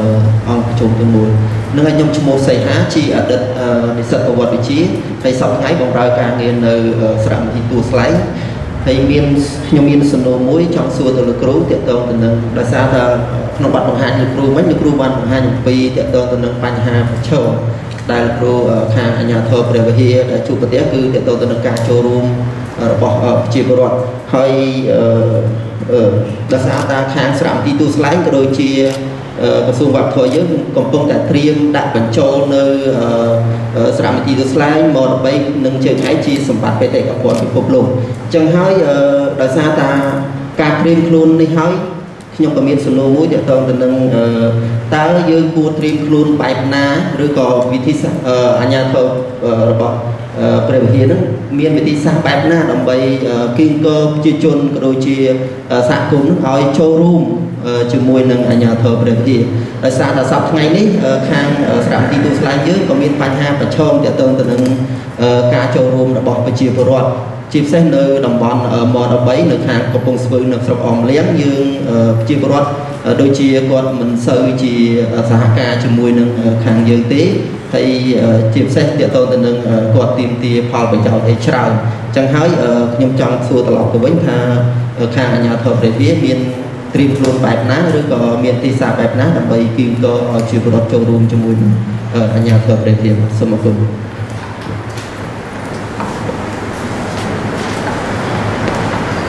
អង្គប្រជុំទាំងមូលនឹងឲ្យខ្ញុំឈ្មោះសីហាជាអតីតអឺនិស្សិតប្រវត្តិវិទ្យាហើយសប្តាហ៍ថ្ងៃបម្រើការងារនៅអឺសារមន្ទីរទួលស្លែងហើយមានខ្ញុំមានសំណួរមួយចង់សួរទៅលោកគ្រូទាក់ទងទៅនឹងដោយសារថាក្នុងបទបង្ហាញលោកគ្រូមិញលោកគ្រូបានបង្ហាញអំពីទាក់ទងទៅនឹងបញ្ហាប្រឈមដែលគ្រូអឺខាងអាជ្ញាធរព្រះវិហារដែលជួបប្រទះគឺទាក់ទងទៅនឹងការចូលរួម របស់ប្រជាពលរដ្ឋហើយអឺអឺដោយសារតាខាងស្រាមទីទូស្លែងក៏ដូចជាក្រសួងវប្បធម៌យើងកំពុងតែត្រៀមដាក់បញ្ចូលនៅស្រាមទីទូស្លែងមកដើម្បីនឹងជើងឯកជាសម្បត្តិបេតិកភណ្ឌពិភពលោកអញ្ចឹងហើយដោយសារតាការត្រៀមខ្លួននេះហើយខ្ញុំក៏មានសំណួរមួយទាក់ទងទៅនឹងតើយើងគួរត្រៀមខ្លួនបែបណាឬក៏វិធីសាស្ត្រអាជ្ញាធររបស់ ព្រះវិហារនឹងមានវិធីសាស្ត្របែបណាដើម្បីគៀងគរប្រជាជនក៏ដូចជាសហគមន៍នឹងឲ្យចូលរួមជាមួយនឹងអាជ្ញាធរព្រះវិហារដោយសារតែសប្តាហ៍ថ្ងៃនេះខាងស្រាមទីទូស្លែងយើងក៏មានបញ្ហាប្រឈមទាក់ទងទៅនឹងការចូលរួមរបស់ប្រជាពលរដ្ឋជាពិសេសនៅតំបន់ម13នៅខាងកំពង់ស្ពឺនៅស្រុកអមលៀងយើងប្រជាពលរដ្ឋដូចជាគាត់មិនសូវជាសហការជាមួយនឹងខាងយើងទេ ហើយជាពិសេសទាក់ទងទៅនឹងគាត់ទៀមទាផលប្រយោជន៍អីច្រើនអញ្ចឹងហើយខ្ញុំចង់សួរត្រឡប់ទៅវិញថាខាងអាជ្ញាធរព្រះវិហារមានត្រៀមខ្លួនបែបណាឬក៏មានទីសាបែបណាដើម្បីគៀងគរឲ្យជាពលរដ្ឋចូលរួមជាមួយនឹងអាជ្ញាធរព្រះវិហារសូមអរគុណ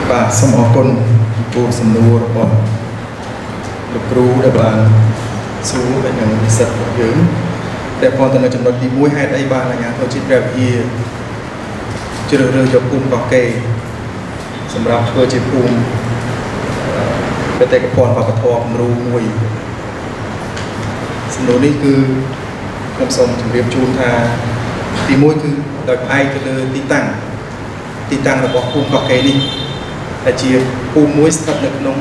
បាទសូមអរគុណចំពោះសំណួររបស់លោកគ្រូដែលបានសួរទៅនឹងនិស្សិតរបស់យើង តែប៉ុន្តែនៅចំណុចទី1ហេតុអីបានអាជ្ញាធរជាតិព្រះវិហារជ្រើសរើសយកភូមិកោះកេរសម្រាប់ធ្វើជាភូមិបេតិកភណ្ឌវប្បធម៌គំរូមួយសំណួរនេះគឺខ្ញុំសូមជម្រាបជូនថាទី1គឺដោយផ្អែកទៅលើទីតាំងទីតាំងរបស់ភូមិកោះកេរនេះដែលជាភូមិមួយស្ថិតនៅក្នុង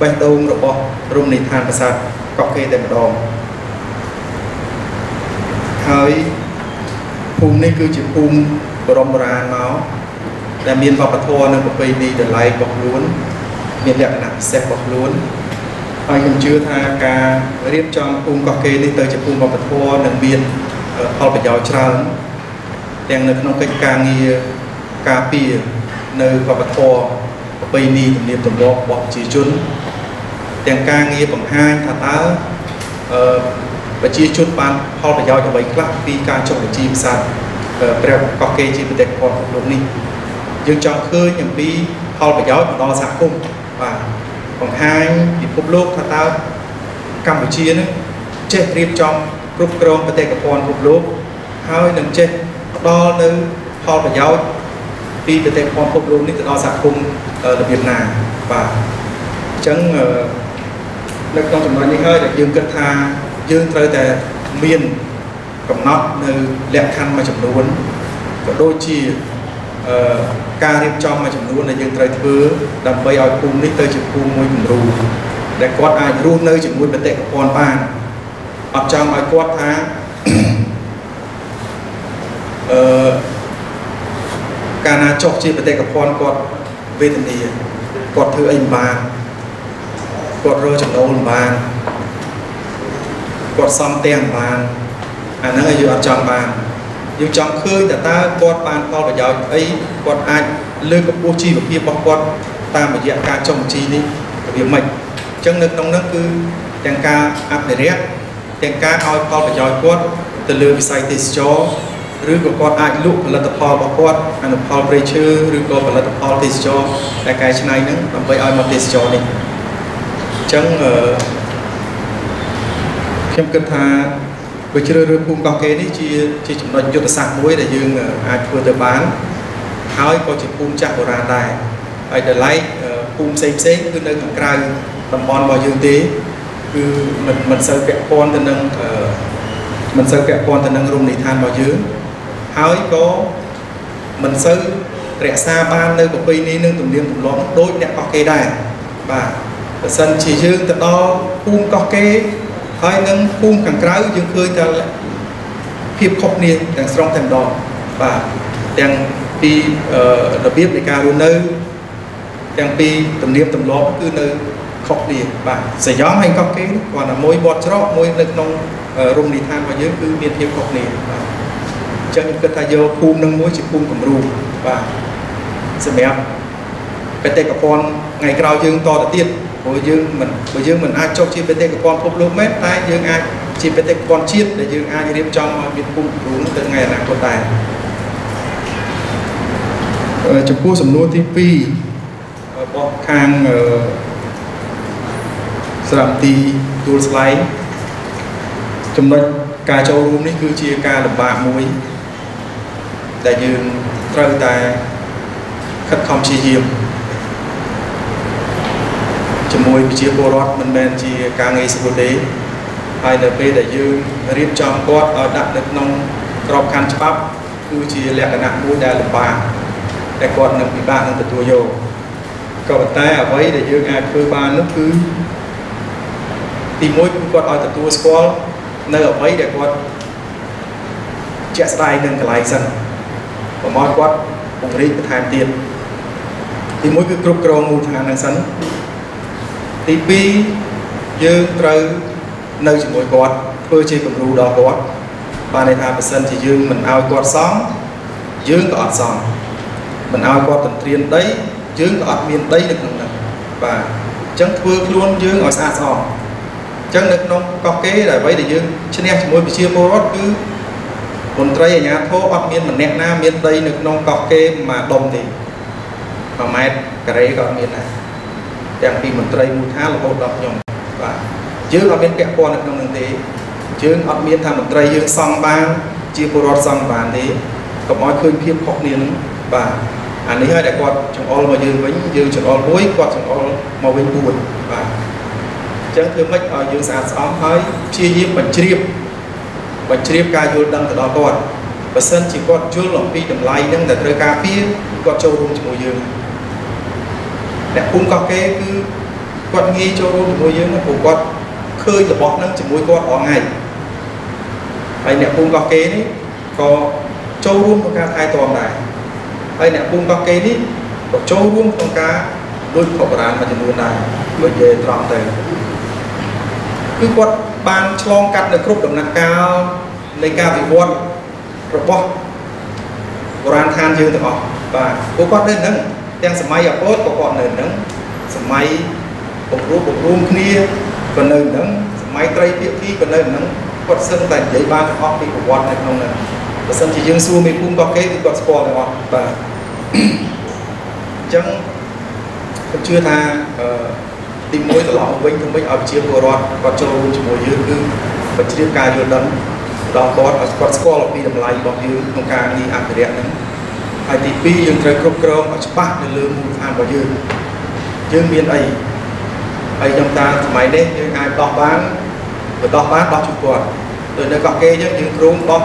បេះដូងរបស់រមណីយដ្ឋានប្រាសាទកោះកេរតែម្ដង ហើយភូមិនេះគឺជាភូមិបរមបុរាណមកដែលមានវប្បធម៌និងប្រពៃណីតម្លៃរបស់ខ្លួនមានលក្ខណៈពិសេសរបស់ខ្លួនហើយខ្ញុំជឿថាការរៀបចំភូមិកោះកេរនេះទៅជាភូមិវប្បធម៌នឹងមានផលប្រយោជន៍ច្រើនទាំងនៅក្នុងកិច្ចការងារការពារនៅវប្បធម៌ប្រពៃណីទំនៀមទម្លាប់របស់ប្រជាជនទាំងការងារបង្ហាញថាតើអឺ ប្រជាជនបានផលប្រយោជន៍អ្វីខ្លះពីការចុះបញ្ជីប្រាសាទព្រះកោះកេរជាប្រទេសពិភពលោកនេះយើងចង់ឃើញអំពីផលប្រយោជន៍មកដល់សហគមន៍បាទបង្ហាញពិភពលោកថាតើកម្ពុជានឹងចេះរៀបចំគ្រប់គ្រងបេតិកភណ្ឌពិភពលោកហើយនឹងចេះផ្ដល់នៅផលប្រយោជន៍ពីបេតិកភណ្ឌពិភពលោកនេះទៅដល់សហគមន៍របៀបណាបាទអញ្ចឹងនៅក្នុងចំណុចនេះហើយដែលយើងគិតថា យើងត្រូវតែមានកំណត់នៅលក្ខខណ្ឌមួយចំនួនក៏ដូចជាអឺការរៀបចំមួយចំនួនដែលយើងត្រូវធ្វើដើម្បីឲ្យភូមិនេះទៅជាភូមិមួយគំរូដែលគាត់អាចរស់នៅជាមួយបេតិកភណ្ឌបានអត់ចង់ឲ្យគាត់ថាអឺកាលណាចុះជាបេតិកភណ្ឌគាត់វេទនាគាត់ធ្វើអីមិនបានគាត់រកចំណូលមិនបាន គាត់សំទាំងបានអាហ្នឹងឲ្យយើងអត់ចង់បានយើងចង់ឃើញតើតើគាត់បានផលប្រយោជន៍អីគាត់អាចលើកកម្ពស់ជីវភាពរបស់គាត់តាមរយៈការចុះបញ្ជីនេះវាមិនអញ្ចឹងនៅក្នុងហ្នឹងគឺទាំងការអភិរក្សទាំងការឲ្យផលប្រយោជន៍គាត់ទៅលើវិស័យទេសចរឬក៏គាត់អាចលក់ផលិតផលរបស់គាត់អនុផលព្រៃឈើឬក៏ផលិតផលទេសចរដែលកែច្នៃហ្នឹងដើម្បីឲ្យមកទេសចរនេះអញ្ចឹងអឺ ខ្ញុំគិតថាវាជ្រើសរើសភូមិកោះកេរនេះជាជាចំណុចយុទ្ធសាស្ត្រមួយដែលយើងអាចធ្វើទៅបានហើយក៏ជាភូមិចាស់បុរាណដែរហើយដែលឡែកភូមិផ្សេងផ្សេងគឺនៅខាងក្រៅតំបន់របស់យើងទេគឺមិនមិនសូវពាក់ព័ន្ធទៅនឹងមិនសូវពាក់ព័ន្ធទៅនឹងរមណីយដ្ឋានរបស់យើងហើយក៏មិនសូវរក្សាបាននៅប្រពៃណីនិងទំនៀមទម្លាប់ដូចអ្នកកោះកេរដែរបាទបើសិនជាយើងទៅដល់ភូមិកោះកេរ ហើយនឹងភូមិខាងក្រៅយើងឃើញថាភាពខុសគ្នាទាំងស្រុងតែម្ដងបាទទាំងពីរបៀបនៃការរស់នៅទាំងពីទំនៀមទម្លាប់គឺនៅខុសគ្នាបាទសយំហើយកោះកេរគាត់តែមួយបត់ច្រកមួយនៅក្នុងរមណីយដ្ឋានរបស់យើងគឺមានភាពខុសគ្នាបាទអញ្ចឹងខ្ញុំគិតថាយកភូមិនឹងមួយជាភូមិគំរូបាទសម្រាប់បេតិកភណ្ឌថ្ងៃក្រោយយើងតទៅទៀត ព្រោះយើងមិនព្រោះយើងមិនអាចចុះជាបេតិកភណ្ឌពិភពលោកមែនតែយើងអាចជាបេតិកភណ្ឌជាតិដែលយើងអាចរៀបចំឲ្យមានភូមិគំរូទៅថ្ងៃអនាគតដែរចំពោះសំណួរទី2របស់ខាងស្រាប់ទីទួលស្លែងចំណុចការចូលរួមនេះគឺជាការលំបាកមួយដែលយើងត្រូវតែខិតខំព្យាយាម ជាមួយប្រជាពលរដ្ឋមិនមែនជាការងារស្រួលទេហើយនៅពេលដែលយើងរៀបចំគាត់ឲ្យដាក់នៅក្នុងក្របខ័ណ្ឌច្បាប់គឺជាលក្ខណៈមួយដែលលំបាកតែគាត់នឹងពិបាកនឹងទទួលយកក៏ប៉ុន្តែអ្វីដែលយើងអាចធ្វើបាននោះគឺទីមួយគឺគាត់ឲ្យទទួលស្គាល់នៅអ្វីដែលគាត់ជាក់ស្ដែងនឹងកន្លែងសិនកុំឲ្យគាត់ពង្រីកបន្ថែមទៀតទីមួយគឺគ្រប់គ្រងមូលដ្ឋានហ្នឹងសិន ទី2យើងត្រូវនៅជាមួយគាត់ធ្វើជាគំរូដល់គាត់បានន័យថាបើសិនជាយើងមិនឲ្យគាត់សង់យើងក៏អត់សង់មិនឲ្យគាត់ទន្ទ្រានដីយើងក៏អត់មានដីនៅក្នុងនោះបាទអញ្ចឹងធ្វើខ្លួនយើងឲ្យស្អាតស្អំអញ្ចឹងនៅក្នុងកោះកេរដែលអ្វីដែលយើងឈ្នះជាមួយប្រជាពលរដ្ឋគឺមន្ត្រីអាជ្ញាធរអត់មានម្នាក់ណាមានដីនៅក្នុងកោះកេរមួយដុំទេ1ម៉ែត្រការ៉េក៏អត់មានដែរ ទាំងពីមន្ត្រីមូលដ្ឋានរហូតដល់ខ្ញុំបាទយើងអត់មានពាក់ព័ន្ធនៅក្នុងនោះទេយើងអត់មានថាមន្ត្រីយើងសង់បានជាពលរដ្ឋសង់បានទេកុំឲ្យឃើញភាពខុសគ្នានឹងបាទអានេះហើយដែលគាត់ចង្អុលមកយើងវិញយើងចង្អុលមួយគាត់ចង្អុលមកវិញ4បាទអញ្ចឹងធ្វើម៉េចឲ្យយើងស្អាតស្អំហើយព្យាយាមបញ្ជ្រាបបញ្ជ្រាបការយល់ដឹងទៅដល់គាត់បើសិនជាគាត់យល់អំពីតម្លៃនឹងដែលត្រូវការពារគាត់ចូលរួមជាមួយយើង អ្នកភូមិកោះកេរគឺគាត់ងាយចូលរួមជាមួយយើងព្រោះគាត់ឃើញរបស់ហ្នឹងជាមួយគាត់រាល់ថ្ងៃហើយអ្នកភូមិកោះកេរនេះក៏ចូលរួមក្នុងការថែទាំដែរហើយអ្នកភូមិកោះកេរនេះក៏ចូលរួមក្នុងការដូចបរាណមួយចំនួនដែរដូចនិយាយត្រង់ទៅគឺគាត់បានឆ្លងកាត់នៅគ្រប់ដំណាក់កាលនៃការវិវត្តរបស់បុរាណឋានយើងទាំងអស់បាទពួកគាត់នៅហ្នឹង ទាំងសម័យអពតក៏គាត់នៅហ្នឹងសម័យបង្រួបបង្រួមគ្នាក៏នៅហ្នឹងសម័យត្រីភាគីក៏នៅហ្នឹងគាត់សឹងតែនិយាយបានទាំងអស់ពីប្រវត្តិនៅក្នុងហ្នឹងបើសិនជាយើងសួរមេភូមិក៏គេគឺគាត់ស្គាល់ទាំងអស់បាទអញ្ចឹងខ្ញុំជឿថាអឺទីមួយត្រឡប់វិញទៅវិញឲ្យប្រជាពលរដ្ឋគាត់ចូលរួមជាមួយយើងគឺបញ្ជ្រាបការយល់ដឹងដល់គាត់ឲ្យគាត់ស្គាល់អំពីតម្លៃរបស់យើងក្នុងការងារអភិរក្សហ្នឹង ហើយទី2យើងត្រូវគ្រប់គ្រងឲ្យច្បាស់នៅលើមូលដ្ឋានរបស់យើងយើងមានអីហើយខ្ញុំតាសម័យនេះយើងអាចដោះបានបើដោះបានដោះជូនគាត់ដូចនៅកោះកេរយើងយើងគ្រោងដោះ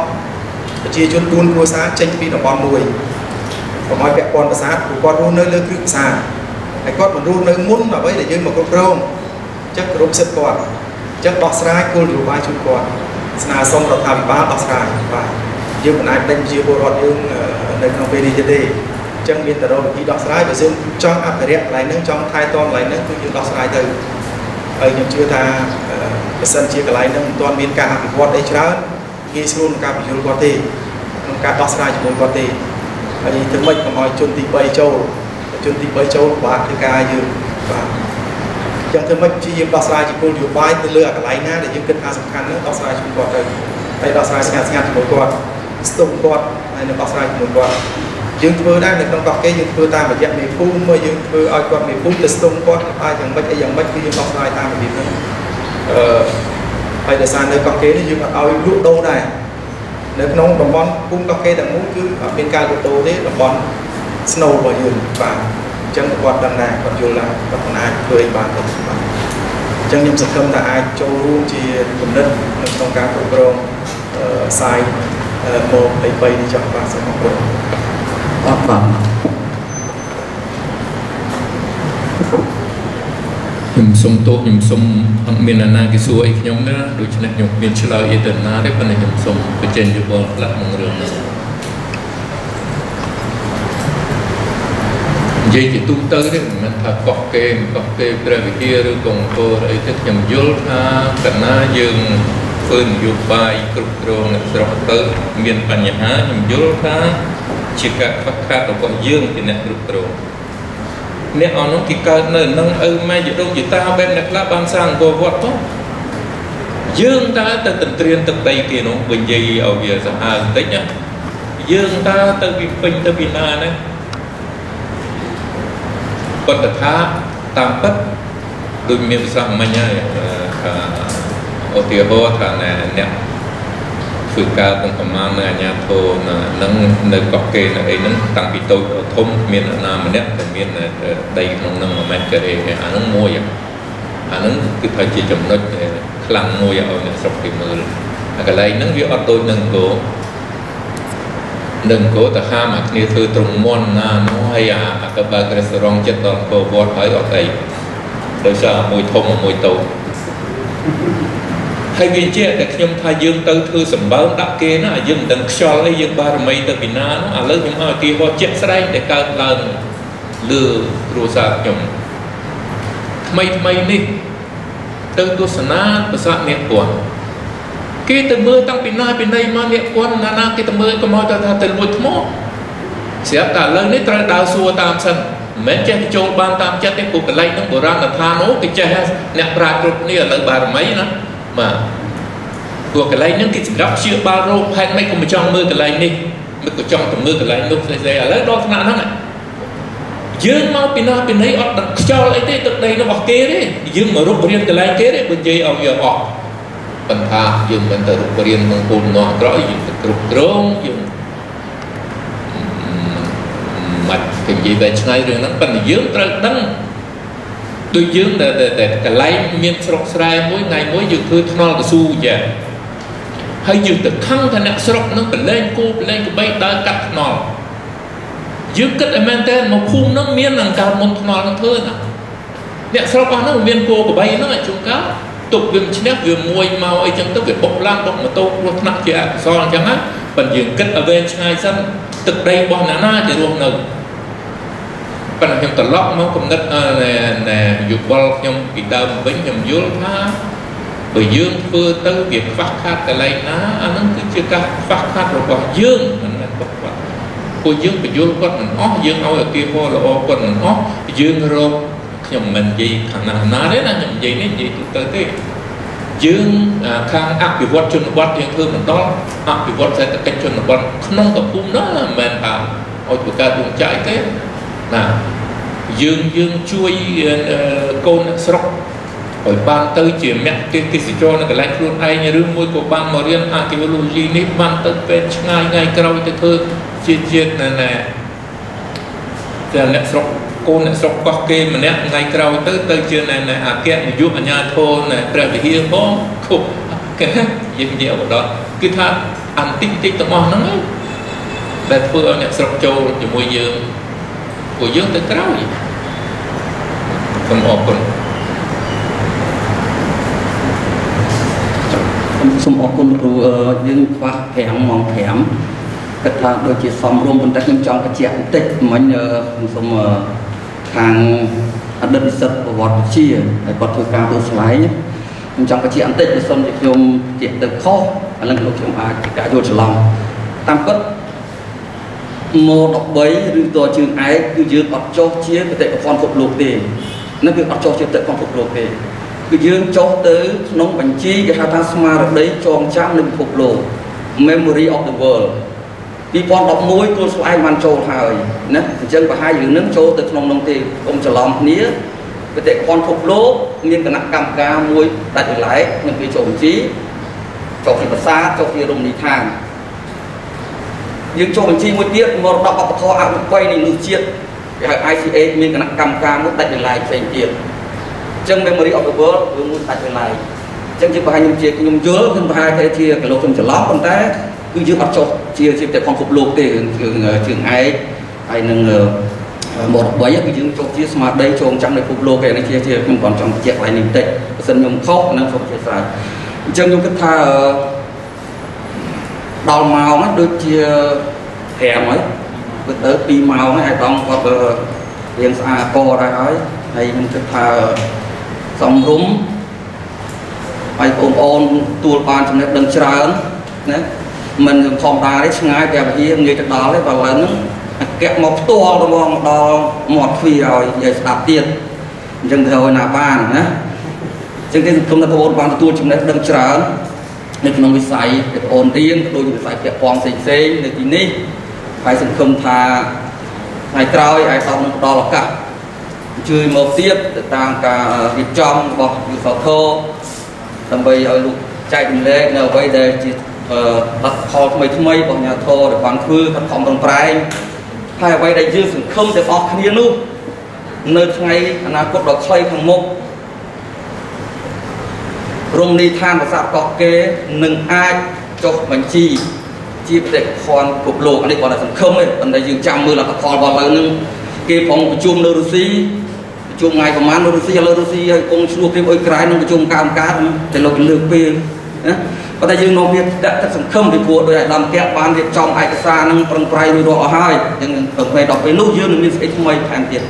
ប្រជាជន4គ្រួសារចេញពីតំបន់មួយកុំឲ្យពាក់ព័ន្ធប្រាសាទព្រោះគាត់រស់នៅលើគ្រឹះប្រាសាទហើយគាត់មិនរស់នៅមុនអ្វីដែលយើងមកគ្រប់គ្រងអញ្ចឹងគ្រប់សិទ្ធិគាត់អញ្ចឹងដោះស្រាយគោលនយោបាយជូនគាត់ស្នើសុំរដ្ឋាភិបាលដោះស្រាយបាទ យើងមិនអាចដេញជាពលរដ្ឋយើងនៅក្នុងពេលនេះទេអញ្ចឹងមានតែរកវិធីដោះស្រាយបើយើងចង់អភិរក្សកន្លែងហ្នឹងចង់ថែទាំកន្លែងហ្នឹងគឺយើងដោះស្រាយទៅហើយខ្ញុំជឿថាបើសិនជាកន្លែងហ្នឹងមិនទាន់មានការអភិវឌ្ឍអីច្រើនងាយស្រួលក្នុងការបញ្យល់គាត់ទេក្នុងការដោះស្រាយជាមួយគាត់ទេហើយធ្វើម៉េចកុំឲ្យជនទី3ចូលជនទី3ចូលពិបាកធ្វើការយើងបាទចឹងធ្វើម៉េចជាយើងដោះស្រាយជាគោលនយោបាយទៅលើកន្លែងណាដែលយើងគិតថាសំខាន់ហ្នឹងដោះស្រាយជាមួយគាត់ទៅហើយដោះស្រាយស្ងាត់ស្ងាត់ជាមួយគាត់ ស្ទុំគាត់ហើយនឹងដោះស្រាយជាមួយគាត់យើងធ្វើដែរនៅក្នុងកោះកេរយើងធ្វើតាមរយៈមេភូមិមកយើងធ្វើឲ្យគាត់មេភូមិទៅស្ទុំគាត់ហើយយ៉ាងម៉េចអីយ៉ាងម៉េចគឺយើងដោះស្រាយតាមរបៀបហ្នឹងអឺហើយដោយសារនៅកោះកេរនេះយើងអត់ឲ្យលក់ដូរដែរនៅក្នុងតំបន់ភូមិកោះកេរទាំងមូលគឺអត់មានការលក់ដូរទេតំបន់ snow របស់យើងបាទអញ្ចឹងគាត់ដឹងដែរគាត់យល់ដែរគាត់មិនអាចធ្វើអីបានទេបាទអញ្ចឹងខ្ញុំសង្ឃឹមថាអាចចូលរួមជាគំនិតនៅក្នុងការគ្រប់គ្រងអឺសាយ មក3 3នេះចុះបាទសូមអរគុណអត់បាទខ្ញុំសុំទោសខ្ញុំសុំអត់មានអាណាគេសួរអីខ្ញុំណាដូច្នេះខ្ញុំមានឆ្លើយអីទៅណាទេប៉ុន្តែខ្ញុំសុំបញ្ចេញយោបល់ខ្លះក្នុងរឿងនេះនិយាយជាទូទៅទេមិនមែនថាកោះគេកោះគេព្រះវិហារឬកង្គរអីទេខ្ញុំយល់ថាកណាយើង ធ្វើនយោបាយគ្រប់គ្រងអ្នកស្រុកទៅមានបញ្ហាខ្ញុំយល់ថាជាការខ្វះខាតរបស់យើងជាអ្នកគ្រប់គ្រងអ្នកអនោះគេកើតនៅនឹងឪម៉ែយដងយតាបែបអ្នកខ្លះបានសាងអង្គរវត្តផងយើងតើទៅទន្ទ្រានទឹកដីគេនោះវិញនិយាយឲ្យវាសាហាវបន្តិចណាយើងតើទៅពីពេញទៅពីណាណាប៉ុន្តែថាតាមពិតដូចមានប្រសាសន៍មិញហើយថា ឧទាហរណ៍ថាអ្នកធ្វើការទាំងប្រមាណនៅអាជ្ញាធរនឹងនៅកោះកេរនៅអីហ្នឹងតាំងពីតូចដល់ធំមានអ្នកណាម្នាក់តែមានដីក្នុងហ្នឹង1ម៉ែត្រការ៉េអាហ្នឹងមួយអាហ្នឹងគឺថាជាចំណុចខ្លាំងមួយឲ្យអ្នកស្រុកគេមើលអាកន្លែងហ្នឹងវាអត់ដូចនឹងគោនឹងគោទៅហាមអាគ្នាធ្វើត្រង់មន់ណានោះហើយអាអាកបើករេស្តូរ៉ុងចិត្តដល់គោវត្តហើយអត់អីដោយសារមួយធំមួយតូច ហើយវាជាតែខ្ញុំថាយើងទៅធ្វើសម្បើមដាក់គេណាយើងមិនដឹងខ្យល់អីយើងបារមីទៅពីណានោះឥឡូវខ្ញុំឲ្យទីហោជាក់ស្ដែងដែលកើតឡើងលើគ្រួសារខ្ញុំថ្មីថ្មីនេះទៅទស្សនាប្រាសាទនាគពន្ធគេទៅមើលតាំងពីណាពីណីមកនាគពន្ធណាណាគេទៅមើលក៏មកទៅថាទៅលួចថ្មស្រាប់តែឥឡូវនេះត្រូវដើរសួរតាមសិនមិនចេះទៅចូលបានតាមចិត្តទេពួកកន្លែងហ្នឹងបុរាណដ្ឋាននោះគេចេះអ្នកប្រាជ្ញគ្រប់គ្នាឥឡូវបារមីណា បាទព្រោះកន្លែងហ្នឹងគេសម្រាប់ព្យាបាលរោគហេតុម៉េចក៏មិនចង់មើលកន្លែងនេះមិនក៏ចង់ទៅមើលកន្លែងនោះផ្សេងៗឥឡូវដល់ថ្នាក់ហ្នឹងយើងមកពីណាពីណីអត់ខ្យល់អីទេទឹកដីរបស់គេទេយើងមករុករៀនកន្លែងគេទេបើនិយាយឲ្យវាអស់ប៉ុន្តែយើងមិនទៅរុករៀនក្នុងពូននោះអក្រក់យើងទៅគ្រប់គ្រងយើងមិនគេនិយាយបែបឆ្ងាយរឿងហ្នឹងប៉ុន្តែយើងត្រូវដឹង ដូចយើងដែលកន្លែងមានស្រុកស្រែមួយថ្ងៃមួយយើងធ្វើថ្នល់កស៊ូយ៉ាងហើយយើងទៅខឹងថាអ្នកស្រុកនឹងប្រឡែងគោប្រឡែងក្បីដើរកាត់ថ្នល់យើងគិតឲ្យមែនតើមកភូមិនោះមាននឹងការមុនថ្នល់នឹងធ្វើណាអ្នកស្រុកអស់នោះមានគោក្បីនោះជួនកាលទុកវាមិនឈ្នះវាមួយមកអីចឹងទៅវាបុកឡានបុកម៉ូតូគ្រោះថ្នាក់ជាអកុសលអញ្ចឹងណាប៉ុន្តែយើងគិតឲ្យវែងឆ្ងាយសិនទឹកដីរបស់អ្នកណាជារស់នៅ ប៉ុន្តែខ្ញុំត្រឡប់មកគំនិតណែយោបល់ខ្ញុំពីដើមវិញខ្ញុំយល់ថាបើយើងធ្វើទៅវាខ្វះខាតកន្លែងណាអានឹងគឺជាការខ្វះខាតរបស់យើងមិនមែនរបស់គាត់ពួកយើងបញ្យល់គាត់មិនអស់យើងឲ្យឧទាហរណ៍ល្អគាត់មិនអស់យើងរកខ្ញុំមិននិយាយខាងណាណាទេណាខ្ញុំនិយាយនេះនិយាយទូទៅទេយើងខាងអភិវឌ្ឍជនបទយើងធ្វើមិនដល់អភិវឌ្ឍសេដ្ឋកិច្ចជនបទក្នុងកំពុងនោះមិនមែនថាឲ្យបង្កើតរោងចក្រទេ ណាយើងយើងជួយកូនអ្នកស្រុកឲ្យបានទៅជាមគ្គទេសចរនៅកន្លែងខ្លួនឯងឬមួយក៏បានមករៀន archaeology នេះបានទៅពេលឆ្ងាយថ្ងៃក្រោយទៅធ្វើជាជាតិណែណែតែអ្នកស្រុកកូនអ្នកស្រុកកោះគេម្នាក់ថ្ងៃក្រោយទៅទៅជាណែណែអគ្គនាយកអាជ្ញាធរណែព្រះវិហារផងគប់គេយើងនិយាយអបដគឺថាអន្តិតិចទាំងអស់ហ្នឹងដែលធ្វើឲ្យអ្នកស្រុកចូលជាមួយយើង ពួកយើងទៅក្រោយសូមអរគុណសូមអរគុណគ្រូយើងខ្វះ5ម៉ោង5គិតថាដូចជាសំរុំបន្តិចខ្ញុំចង់បញ្ជាក់បន្តិចមិញខ្ញុំសូមខាងអតីតនិស្សិតប្រវត្តិវិទ្យាហើយគាត់ធ្វើការទូស្លែងខ្ញុំចង់បញ្ជាក់បន្តិចបើសិនជាខ្ញុំជាទៅខុសឥឡូវលោកខ្ញុំអាចការយល់ច្រឡំតាមពិត ម៉13ឬតជើងឯកគឺយើងអត់ចុះជាបេតិកភណ្ឌពិភពលោកទេនឹងគឺអត់ចុះជាបេតិកភណ្ឌពិភពលោកទេគឺយើងចុះទៅក្នុងបញ្ជីគេហៅថាស្មារតីចងចាំនៃពិភពលោក Memory of the World 2011គោលស្លែងបានចូលហើយណាអញ្ចឹងប្រហែលរឿងនឹងចូលទៅក្នុងនោះទេកុំច្រឡំគ្នាបេតិកភណ្ឌពិភពលោកមានគណៈកម្មការមួយដាច់ដោយឡែកនឹងវាចូលបញ្ជីចុះជាប្រាសាទចុះជារមណីយដ្ឋាន យើងចុះបញ្ជីមួយទៀតមរតកវប្បធម៌អរូបីនៃមនុស្សជាតិគេហៅ ICA មានគណៈកម្មការមួយដាច់ដោយឡែកផ្សេងទៀតអញ្ចឹង Memory of the World គឺមួយដាច់ដោយឡែកអញ្ចឹងជាប្រហែលខ្ញុំជាខ្ញុំយល់ខ្ញុំប្រហែលតែជាកលោកខ្ញុំច្រឡំប៉ុន្តែគឺយើងអត់ចុះជាជាតែផងគ្រប់លោកទេរឿងជើងឯកហើយនឹងមរបីគឺយើងចុះជាស្មារតីចូលចាំនៅពិភពលោកឯនេះជាជាខ្ញុំគាត់ចង់បញ្ជាក់កន្លែងនេះបន្តិចបើសិនខ្ញុំខុសនឹងសូមអធិស្ឋានអញ្ចឹងខ្ញុំគិតថា ដល់ម៉ោងហ្នឹងដូចជា5ហើយគឺទៅ2ម៉ោងហើយអាយដងគាត់រៀងស្អាតកដែរហើយហើយខ្ញុំគិតថាសំរុំហើយបងប្អូនទួលបានចំណេះដឹងច្រើនណាមិនធម្មតាទេឆ្ងាយពីវិហារងាយទៅដល់ទេបើឡើងហ្នឹងអគ្គមកផ្ទាល់ទៅមកដល់មាត់ទ្វារឲ្យនិយាយស្ដាប់ទៀតអញ្ចឹងត្រូវឲ្យណាបានណាអញ្ចឹងទេសង្គមថាបងប្អូនបានទទួលចំណេះដឹងច្រើន នៅក្នុងវិស័យបងប្អូនរៀនក៏ដូចវិស័យពាក់ព័ន្ធផ្សេងៗនៅទីនេះហើយសង្ឃឹមថាថ្ងៃក្រោយអាចតបនឹងផ្ដល់ឱកាសអញ្ជើញមកទៀតទៅតាមការរៀបចំរបស់យុសធរដើម្បីឲ្យលោកចែករំលែកនៅអ្វីដែលជាលទ្ធផលថ្មីថ្មីរបស់ញាធរដែលបានធ្វើខិតខំប្រឹងប្រែងហើយអ្វីដែលយើងសង្ឃឹមទាំងអស់គ្នានោះនៅថ្ងៃអនាគតដ៏ខ្លីខាងមុខ រមណីយដ្ឋានប្រាសាទកោះកេរនឹងអាចចុះបញ្ជីជាបេតិកភណ្ឌពិភពលោកនេះគាត់តែសង្ឃឹមទេប៉ុន្តែយើងចាំមើលលទ្ធផលរបស់លើនឹងគេប្រងប្រជុំនៅរុស្ស៊ីប្រជុំថ្ងៃប្រហែលនៅរុស្ស៊ីឥឡូវរុស្ស៊ីឲ្យគង់ឈ្លោះគ្នាអុយក្រែងនឹងប្រជុំកម្មការតែលោកលើកពេលណាប៉ុន្តែយើងនាំវាដាក់ទឹកសង្ឃឹមពីព្រោះដោយអាដាមតាក់បានរៀបចំឯកសារនឹងប្រឹងប្រែងរួចរាល់អស់ហើយអញ្ចឹងទៅពេលដល់ពេលនោះយើងនឹងមានស្អីថ្មីថែមទៀត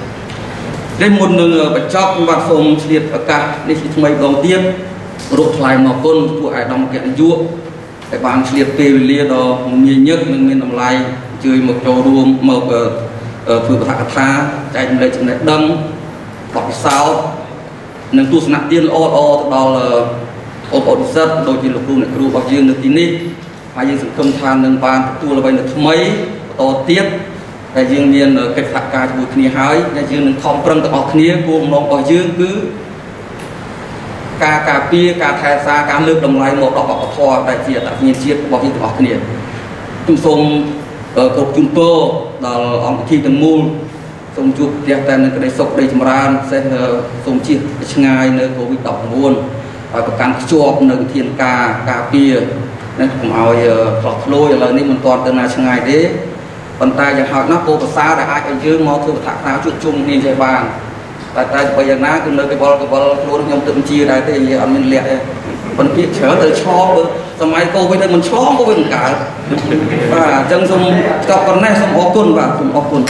តែមុននឹងបញ្ចប់ខ្ញុំបាទសូមឆ្លៀតឱកាសនេះជាថ្មីម្ដងទៀត រកថ្លែងមកគុណពួកអាដាមកនាយកដែលបានឆ្លៀតពេលវេលាដ៏មមាញឹកនិងមានតម្លៃអញ្ជើញមកចូលរួមមកធ្វើប្រធាកថាចែករំលែកចំណេះដឹងបទពិសោធន៍និងទស្សនៈទានល្អល្អទៅដល់បងប្អូននិស្សិតដូចជាលោកគ្រូអ្នកគ្រូរបស់យើងនៅទីនេះហើយយើងសង្ឃឹមថានឹងបានទទួលអ្វីនៅថ្មីបន្តទៀតដែលយើងមានកិច្ចសហការជាមួយគ្នាហើយដែលយើងនឹងខំប្រឹងទាំងអស់គ្នាគោលបំណងរបស់យើងគឺ ការការពារការថែរក្សាការលើកតម្លៃមកដល់វប្បធម៌ដែលជាអត្តសញ្ញាណជាតិរបស់យើងទាំងអស់គ្នាខ្ញុំសូមគ្រប់ជូនពរដល់អង្គពិធីទាំងមូលសូមជួបផ្ទះតែនឹងក្តីសុខក្តីចម្រើនពិសេសសូមជៀសឆ្ងាយនៅ COVID-19 ឲ្យប្រកាន់ខ្ជាប់នៅវិធានការការពារណាកុំឲ្យផ្លោះធ្លោយឥឡូវនេះមិនទាន់ទៅណាឆ្ងាយទេប៉ុន្តែយ៉ាងហោចណាស់ពោភាសាដែលអាចឲ្យយើងមកធ្វើបឋមជួបជុំគ្នាចេះបាន តែតែបើយ៉ាងណាគឺនៅកបលកបលខ្លួនខ្ញុំទឹកជាដែរទេនិយាយអត់មានលក្ខទេប៉ុន្តែច្រើនទៅឆ្លងបើសម័យកូវីដមិនឆ្លងកូវីដមិនកើតបាទអញ្ចឹងសូមចប់ប៉ុណ្ណេះសូមអរគុណបាទសូមអរគុណ